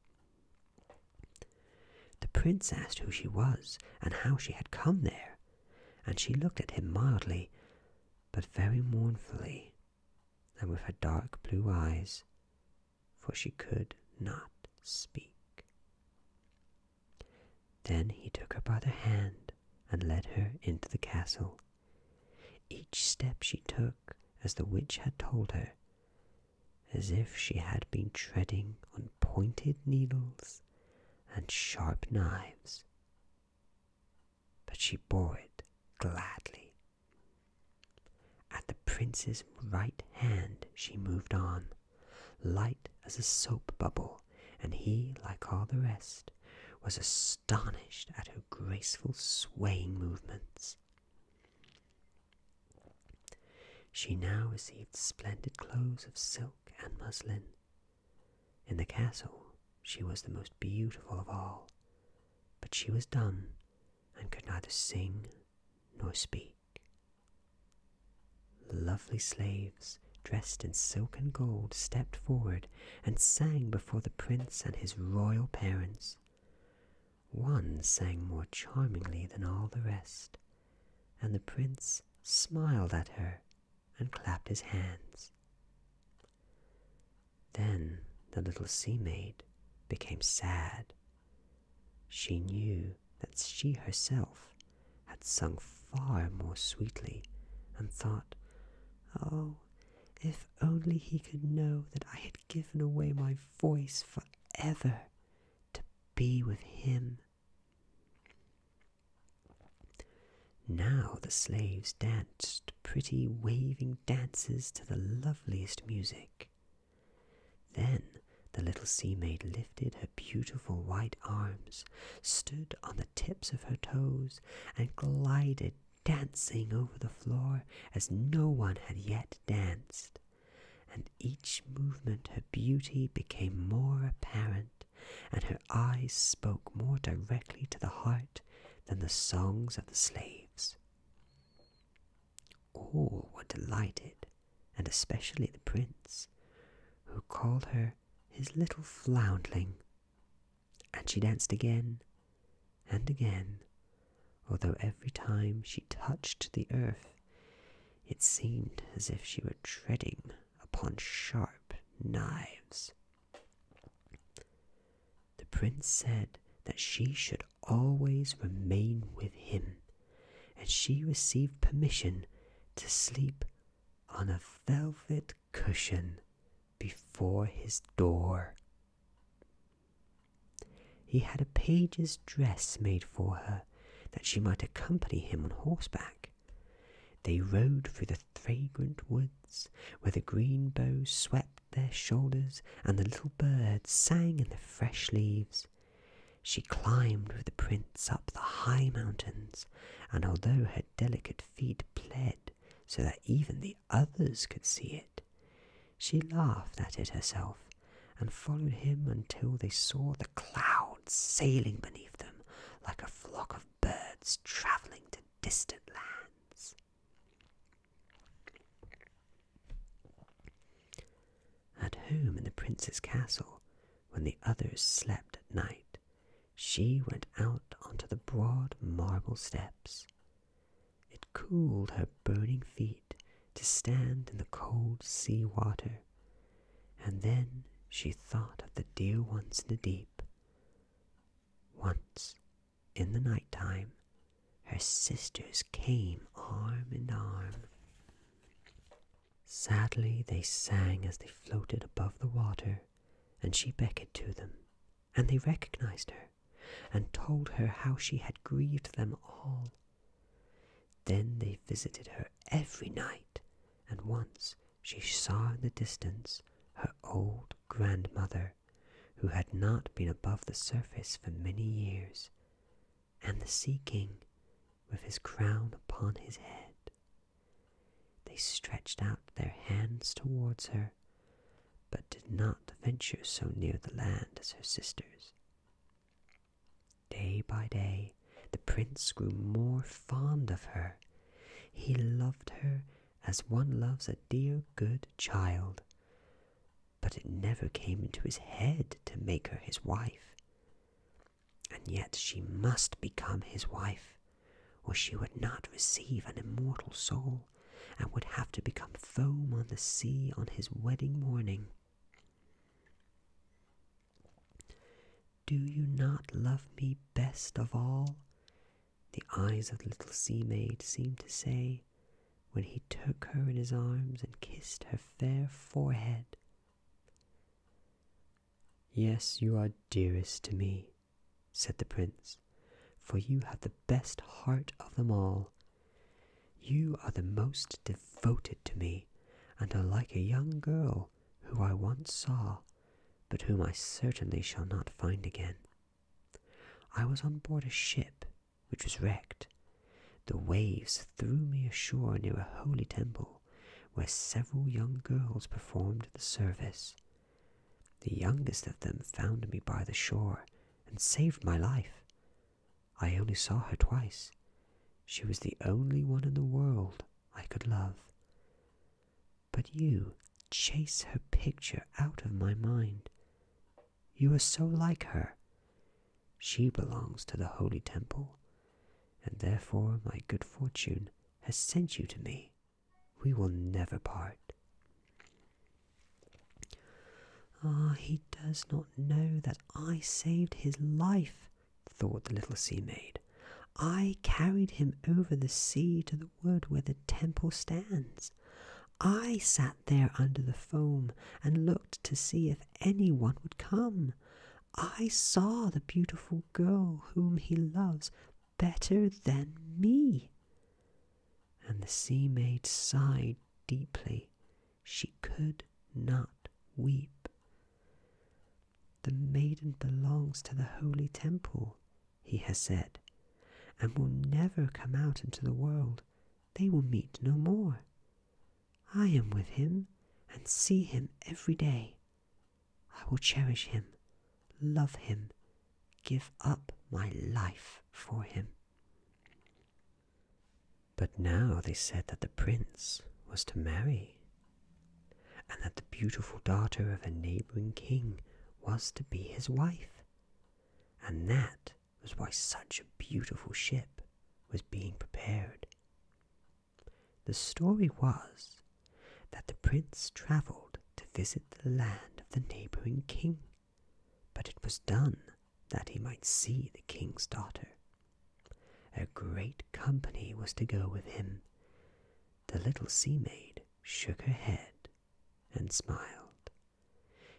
The prince asked who she was and how she had come there, and she looked at him mildly, but very mournfully, and with her dark blue eyes, for she could not speak. Then he took her by the hand and led her into the castle. Each step she took, as the witch had told her, as if she had been treading on pointed needles and sharp knives. But she bore it gladly. At the prince's right hand she moved on, light as a soap bubble, and he, like all the rest, was astonished at her graceful swaying movements. She now received splendid clothes of silk and muslin. In the castle she was the most beautiful of all, but she was dumb and could neither sing nor speak. Lovely slaves, dressed in silk and gold, stepped forward and sang before the prince and his royal parents. One sang more charmingly than all the rest, and the prince smiled at her and clapped his hands. Then the little sea maid became sad. She knew that she herself had sung far more sweetly, and thought, Oh, if only he could know that I had given away my voice for ever be with him. Now the slaves danced pretty waving dances to the loveliest music. Then the little sea maid lifted her beautiful white arms, stood on the tips of her toes, and glided dancing over the floor as no one had yet danced. And each movement her beauty became more apparent, and her eyes spoke more directly to the heart than the songs of the slaves. All were delighted, and especially the prince, who called her his little floundling. And she danced again and again, although every time she touched the earth, it seemed as if she were treading upon sharp knives. Prince said that she should always remain with him, and she received permission to sleep on a velvet cushion before his door. He had a page's dress made for her that she might accompany him on horseback. They rode through the fragrant woods where the green boughs swept their shoulders and the little birds sang in the fresh leaves. She climbed with the prince up the high mountains, and although her delicate feet bled so that even the others could see it, she laughed at it herself and followed him until they saw the clouds sailing beneath them like a flock of birds travelling to distant lands. At home in the prince's castle, when the others slept at night, she went out onto the broad marble steps. It cooled her burning feet to stand in the cold sea water, and then she thought of the dear ones in the deep. Once, in the night time, her sisters came arm in arm. Sadly they sang as they floated above the water, and she beckoned to them, and they recognized her, and told her how she had grieved them all. Then they visited her every night, and once she saw in the distance her old grandmother, who had not been above the surface for many years, and the Sea King with his crown upon his head. Stretched out their hands towards her, but did not venture so near the land as her sisters. Day by day, the prince grew more fond of her. He loved her as one loves a dear good child, but it never came into his head to make her his wife. And yet she must become his wife, or she would not receive an immortal soul, and would have to become foam on the sea on his wedding morning. Do you not love me best of all? The eyes of the little sea maid seemed to say, when he took her in his arms and kissed her fair forehead. Yes, you are dearest to me, said the prince, for you have the best heart of them all. You are the most devoted to me, and are like a young girl who I once saw, but whom I certainly shall not find again. I was on board a ship which was wrecked. The waves threw me ashore near a holy temple where several young girls performed the service. The youngest of them found me by the shore and saved my life. I only saw her twice. She was the only one in the world I could love. But you chase her picture out of my mind. You are so like her. She belongs to the holy temple, and therefore my good fortune has sent you to me. We will never part. Ah, he does not know that I saved his life, thought the little sea maid. I carried him over the sea to the wood where the temple stands. I sat there under the foam and looked to see if any one would come. I saw the beautiful girl whom he loves better than me. And the sea maid sighed deeply. She could not weep. The maiden belongs to the holy temple, he has said, and will never come out into the world. They will meet no more. I am with him and see him every day. I will cherish him, love him, give up my life for him. But now they said that the prince was to marry, and that the beautiful daughter of a neighboring king was to be his wife. And that was why such a beautiful ship was being prepared. The story was that the prince travelled to visit the land of the neighbouring king, but it was done that he might see the king's daughter. A great company was to go with him. The little sea maid shook her head and smiled.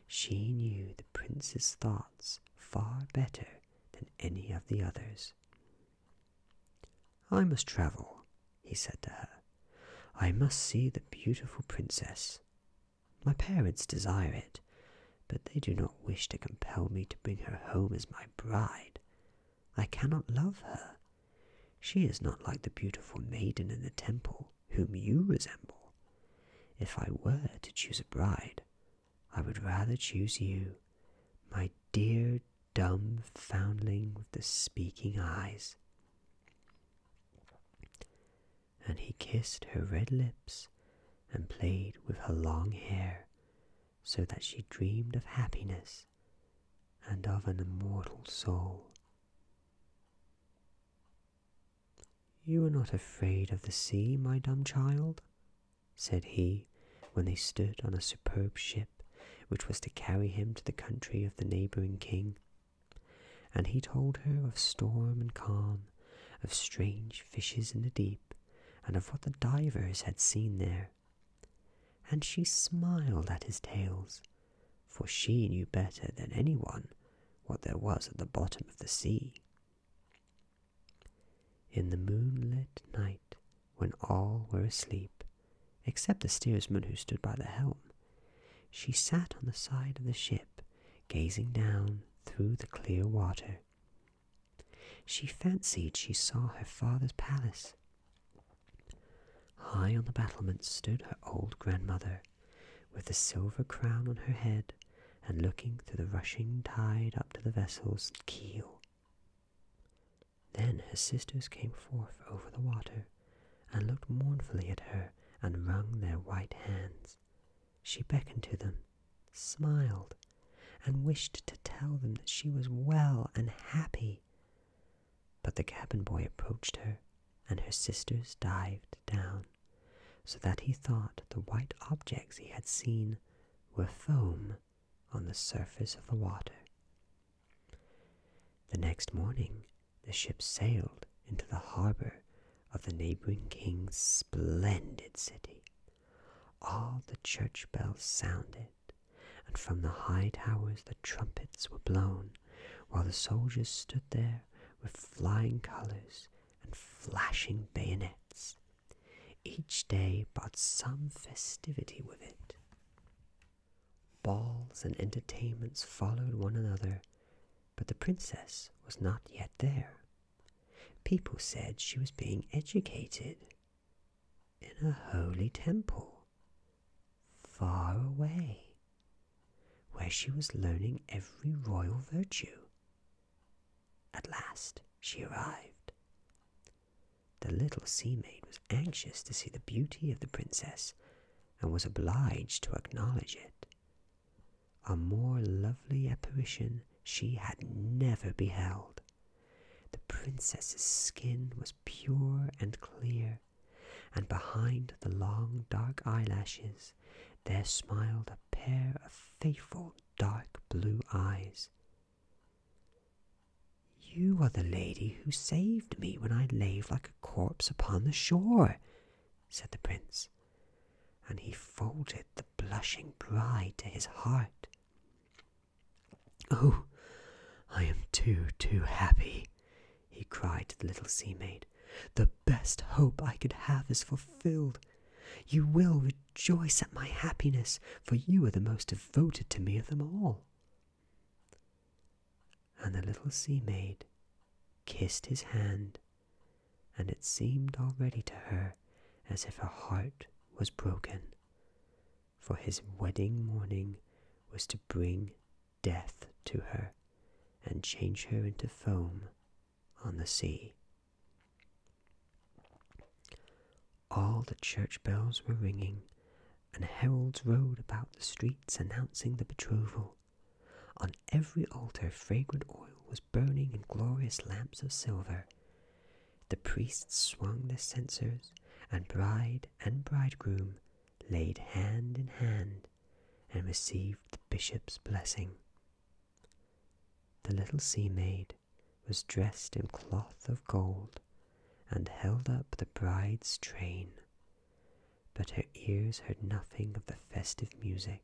She knew the prince's thoughts far better than any of the others. I must travel, he said to her. I must see the beautiful princess. My parents desire it, but they do not wish to compel me to bring her home as my bride. I cannot love her. She is not like the beautiful maiden in the temple, whom you resemble. If I were to choose a bride, I would rather choose you, my dear dumb foundling with the speaking eyes. And he kissed her red lips and played with her long hair, so that she dreamed of happiness and of an immortal soul. You are not afraid of the sea, my dumb child? said he when they stood on a superb ship which was to carry him to the country of the neighbouring king. And he told her of storm and calm, of strange fishes in the deep, and of what the divers had seen there. And she smiled at his tales, for she knew better than any one what there was at the bottom of the sea. In the moonlit night, when all were asleep, except the steersman who stood by the helm, she sat on the side of the ship, gazing down through the clear water. She fancied she saw her father's palace. High on the battlements stood her old grandmother, with the silver crown on her head and looking through the rushing tide up to the vessel's keel. Then her sisters came forth over the water and looked mournfully at her and wrung their white hands. She beckoned to them, smiled, and wished to tell them that she was well and happy. But the cabin boy approached her, and her sisters dived down, so that he thought the white objects he had seen were foam on the surface of the water. The next morning, the ship sailed into the harbor of the neighboring king's splendid city. All the church bells sounded, and from the high towers the trumpets were blown, while the soldiers stood there with flying colors and flashing bayonets. Each day brought some festivity with it. Balls and entertainments followed one another, but the princess was not yet there. People said she was being educated in a holy temple far away, where she was learning every royal virtue. At last she arrived. The little sea maid was anxious to see the beauty of the princess and was obliged to acknowledge it. A more lovely apparition she had never beheld. The princess's skin was pure and clear, and behind the long dark eyelashes there smiled a pair of faithful dark blue eyes. You are the lady who saved me when I lay like a corpse upon the shore, said the prince, and he folded the blushing bride to his heart. Oh, I am too, too happy, he cried to the little sea maid. The best hope I could have is fulfilled. You will rejoice at my happiness, for you are the most devoted to me of them all. And the little sea maid kissed his hand, and it seemed already to her as if her heart was broken, for his wedding morning was to bring death to her and change her into foam on the sea. All the church bells were ringing, and heralds rode about the streets announcing the betrothal. On every altar, fragrant oil was burning in glorious lamps of silver. The priests swung their censers, and bride and bridegroom laid hand in hand and received the bishop's blessing. The little sea maid was dressed in cloth of gold and held up the bride's train, but her ears heard nothing of the festive music.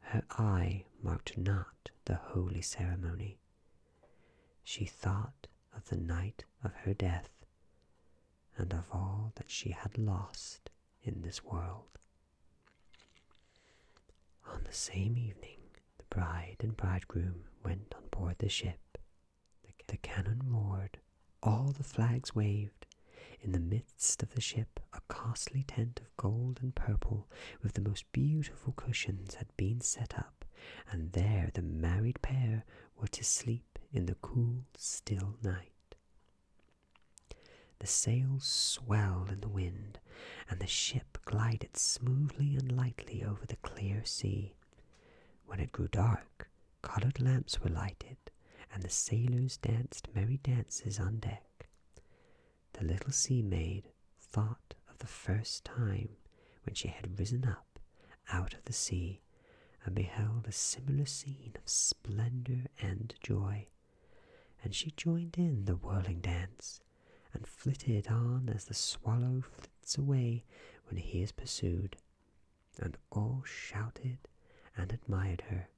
Her eye marked not the holy ceremony. She thought of the night of her death and of all that she had lost in this world. On the same evening, the bride and bridegroom went on board the ship. The cannon roared, all the flags waved. In the midst of the ship, a costly tent of gold and purple with the most beautiful cushions had been set up, and there the married pair were to sleep in the cool, still night. The sails swelled in the wind, and the ship glided smoothly and lightly over the clear sea. When it grew dark, colored lamps were lighted, and the sailors danced merry dances on deck. The little sea maid thought of the first time when she had risen up out of the sea and beheld a similar scene of splendor and joy, and she joined in the whirling dance and flitted on as the swallow flits away when he is pursued, and all shouted and admired her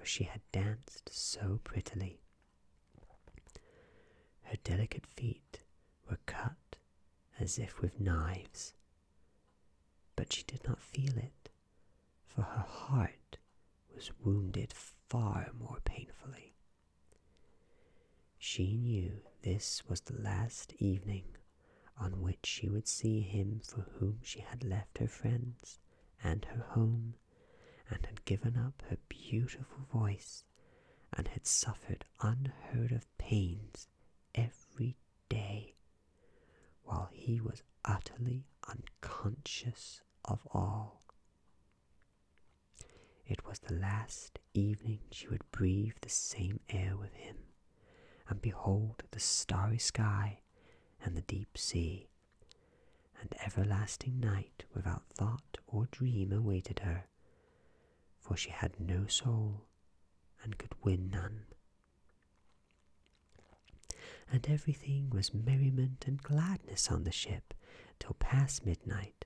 for she had danced so prettily. Her delicate feet were cut as if with knives, but she did not feel it, for her heart was wounded far more painfully. She knew this was the last evening on which she would see him for whom she had left her friends and her home, and had given up her beautiful voice, and had suffered unheard of pains every day, while he was utterly unconscious of all. It was the last evening she would breathe the same air with him, and behold the starry sky and the deep sea, and everlasting night without thought or dream awaited her, for she had no soul and could win none. And everything was merriment and gladness on the ship till past midnight,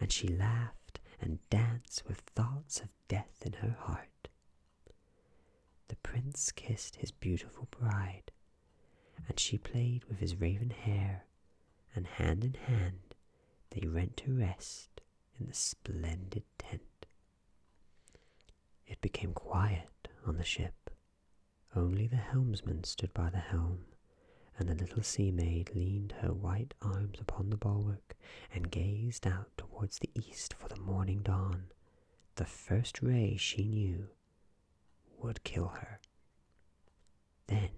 and she laughed and danced with thoughts of death in her heart. The prince kissed his beautiful bride, and she played with his raven hair, and hand in hand they went to rest in the splendid tent. It became quiet on the ship. Only the helmsman stood by the helm, and the little sea maid leaned her white arms upon the bulwark and gazed out towards the east for the morning dawn. The first ray she knew would kill her. Then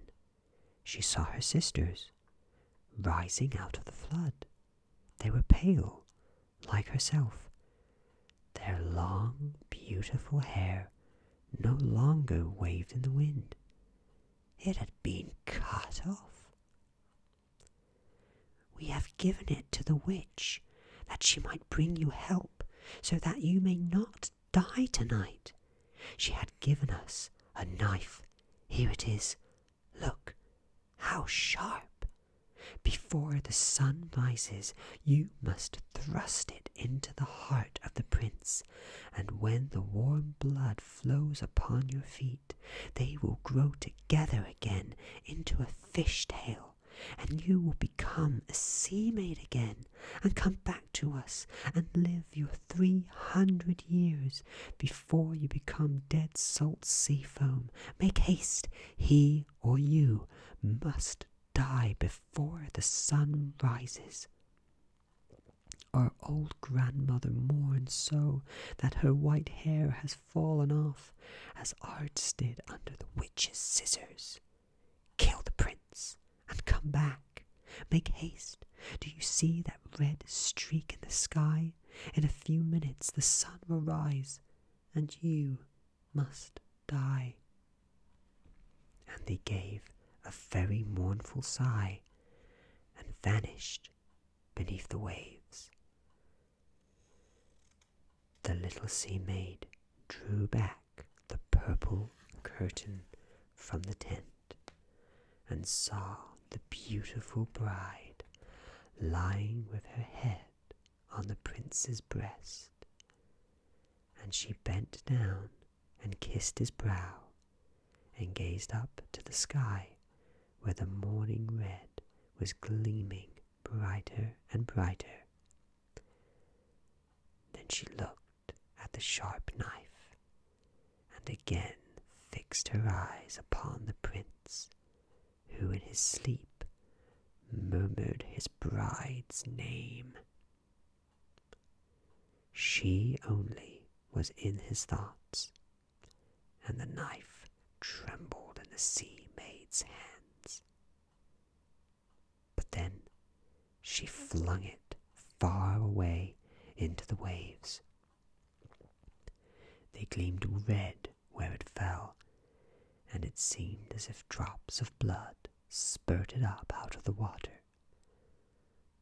she saw her sisters rising out of the flood. They were pale, like herself. Their long, beautiful hair no longer waved in the wind. It had been cut off. We have given it to the witch that she might bring you help so that you may not die tonight. She had given us a knife. Here it is. Look, how sharp! Before the sun rises, you must thrust it into the heart of the prince, and when the warm blood flows upon your feet, they will grow together again into a fish tail, and you will become a sea maid again, and come back to us and live your three hundred years before you become dead salt sea foam. Make haste, he or you must die before the sun rises. Our old grandmother mourns so that her white hair has fallen off, as ours did under the witch's scissors. Kill the prince and come back. Make haste. Do you see that red streak in the sky? In a few minutes the sun will rise, and you must die. And they gave a very mournful sigh and vanished beneath the waves. The little sea maid drew back the purple curtain from the tent and saw the beautiful bride lying with her head on the prince's breast. And she bent down and kissed his brow and gazed up to the sky where the morning red was gleaming brighter and brighter. Then she looked at the sharp knife and again fixed her eyes upon the prince, who in his sleep murmured his bride's name. She only was in his thoughts, and the knife trembled in the sea maid's hand. Then she flung it far away into the waves. They gleamed red where it fell, and it seemed as if drops of blood spurted up out of the water.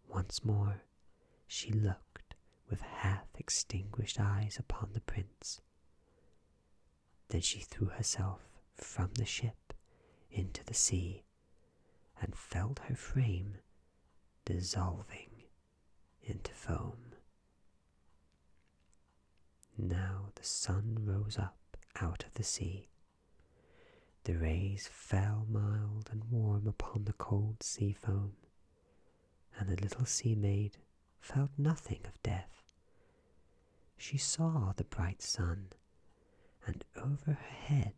Once more she looked with half extinguished eyes upon the prince. Then she threw herself from the ship into the sea and felt her frame dissolving into foam. Now the sun rose up out of the sea, The rays fell mild and warm upon the cold sea foam, and the little sea maid felt nothing of death. She saw the bright sun, and over her head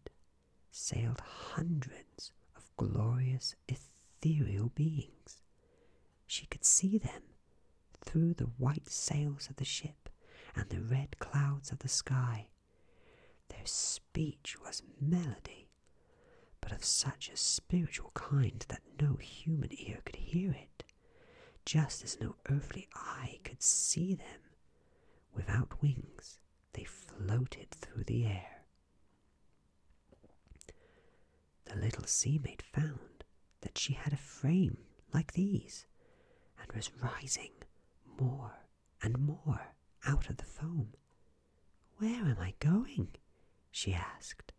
sailed hundreds of glorious ethereal beings. She could see them through the white sails of the ship and the red clouds of the sky. Their speech was melody, but of such a spiritual kind that no human ear could hear it, just as no earthly eye could see them. Without wings, they floated through the air. The little sea maid found that she had a frame like these, and was rising more and more out of the foam. Where am I going? she asked,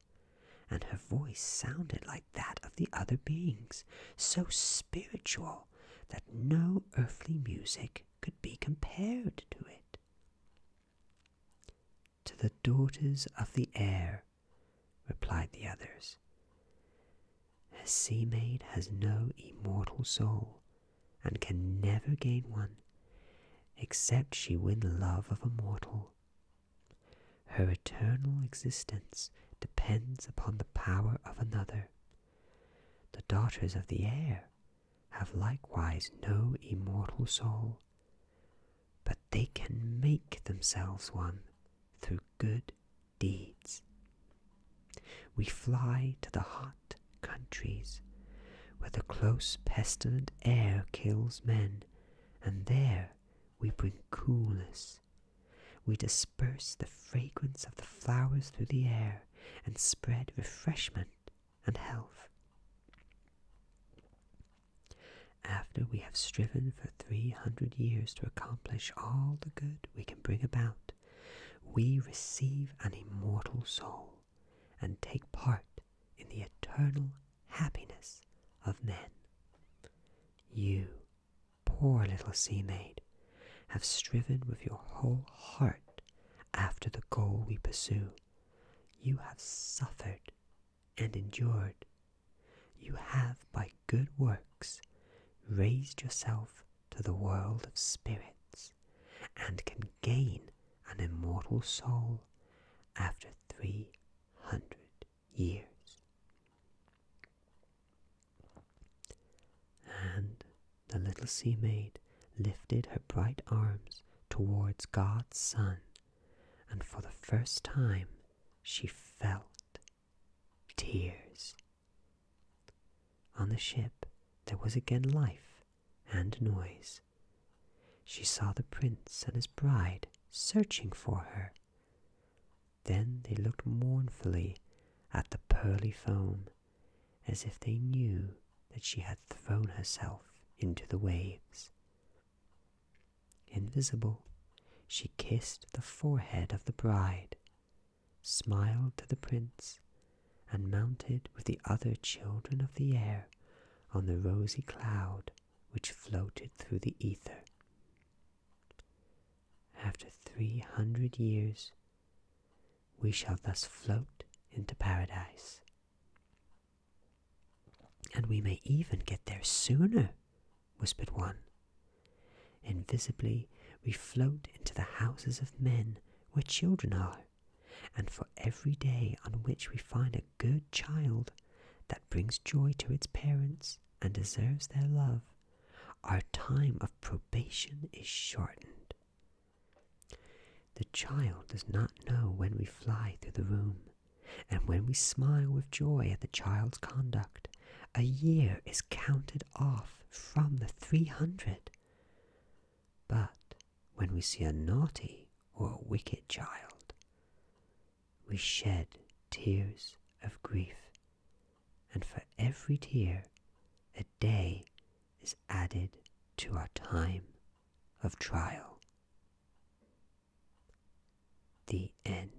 and her voice sounded like that of the other beings, so spiritual that no earthly music could be compared to it. To the daughters of the air, replied the others. A sea maid has no immortal soul, and can never gain one, except she win the love of a mortal. Her eternal existence depends upon the power of another. The daughters of the air have likewise no immortal soul, but they can make themselves one through good deeds. We fly to the hot countries where the close pestilent air kills men, and there we bring coolness. We disperse the fragrance of the flowers through the air and spread refreshment and health. After we have striven for three hundred years to accomplish all the good we can bring about, we receive an immortal soul and take part in the eternal happiness of men. You, poor little sea maid, have striven with your whole heart after the goal we pursue. You have suffered and endured. You have, by good works, raised yourself to the world of spirits and can gain an immortal soul after three hundred years. And the little sea maid lifted her bright arms towards God's sun, and for the first time she felt tears. On the ship there was again life and noise. She saw the prince and his bride searching for her. Then they looked mournfully at the pearly foam, as if they knew that she had thrown herself into the waves. Invisible, she kissed the forehead of the bride, smiled to the prince, and mounted with the other children of the air on the rosy cloud which floated through the ether. After three hundred years, we shall thus float into paradise. And we may even get there sooner, whispered one. Invisibly, we float into the houses of men where children are, and for every day on which we find a good child that brings joy to its parents and deserves their love, our time of probation is shortened. The child does not know when we fly through the room, and when we smile with joy at the child's conduct, a year is counted off from the three hundred. But when we see a naughty or a wicked child, we shed tears of grief, and for every tear a day is added to our time of trial. The end.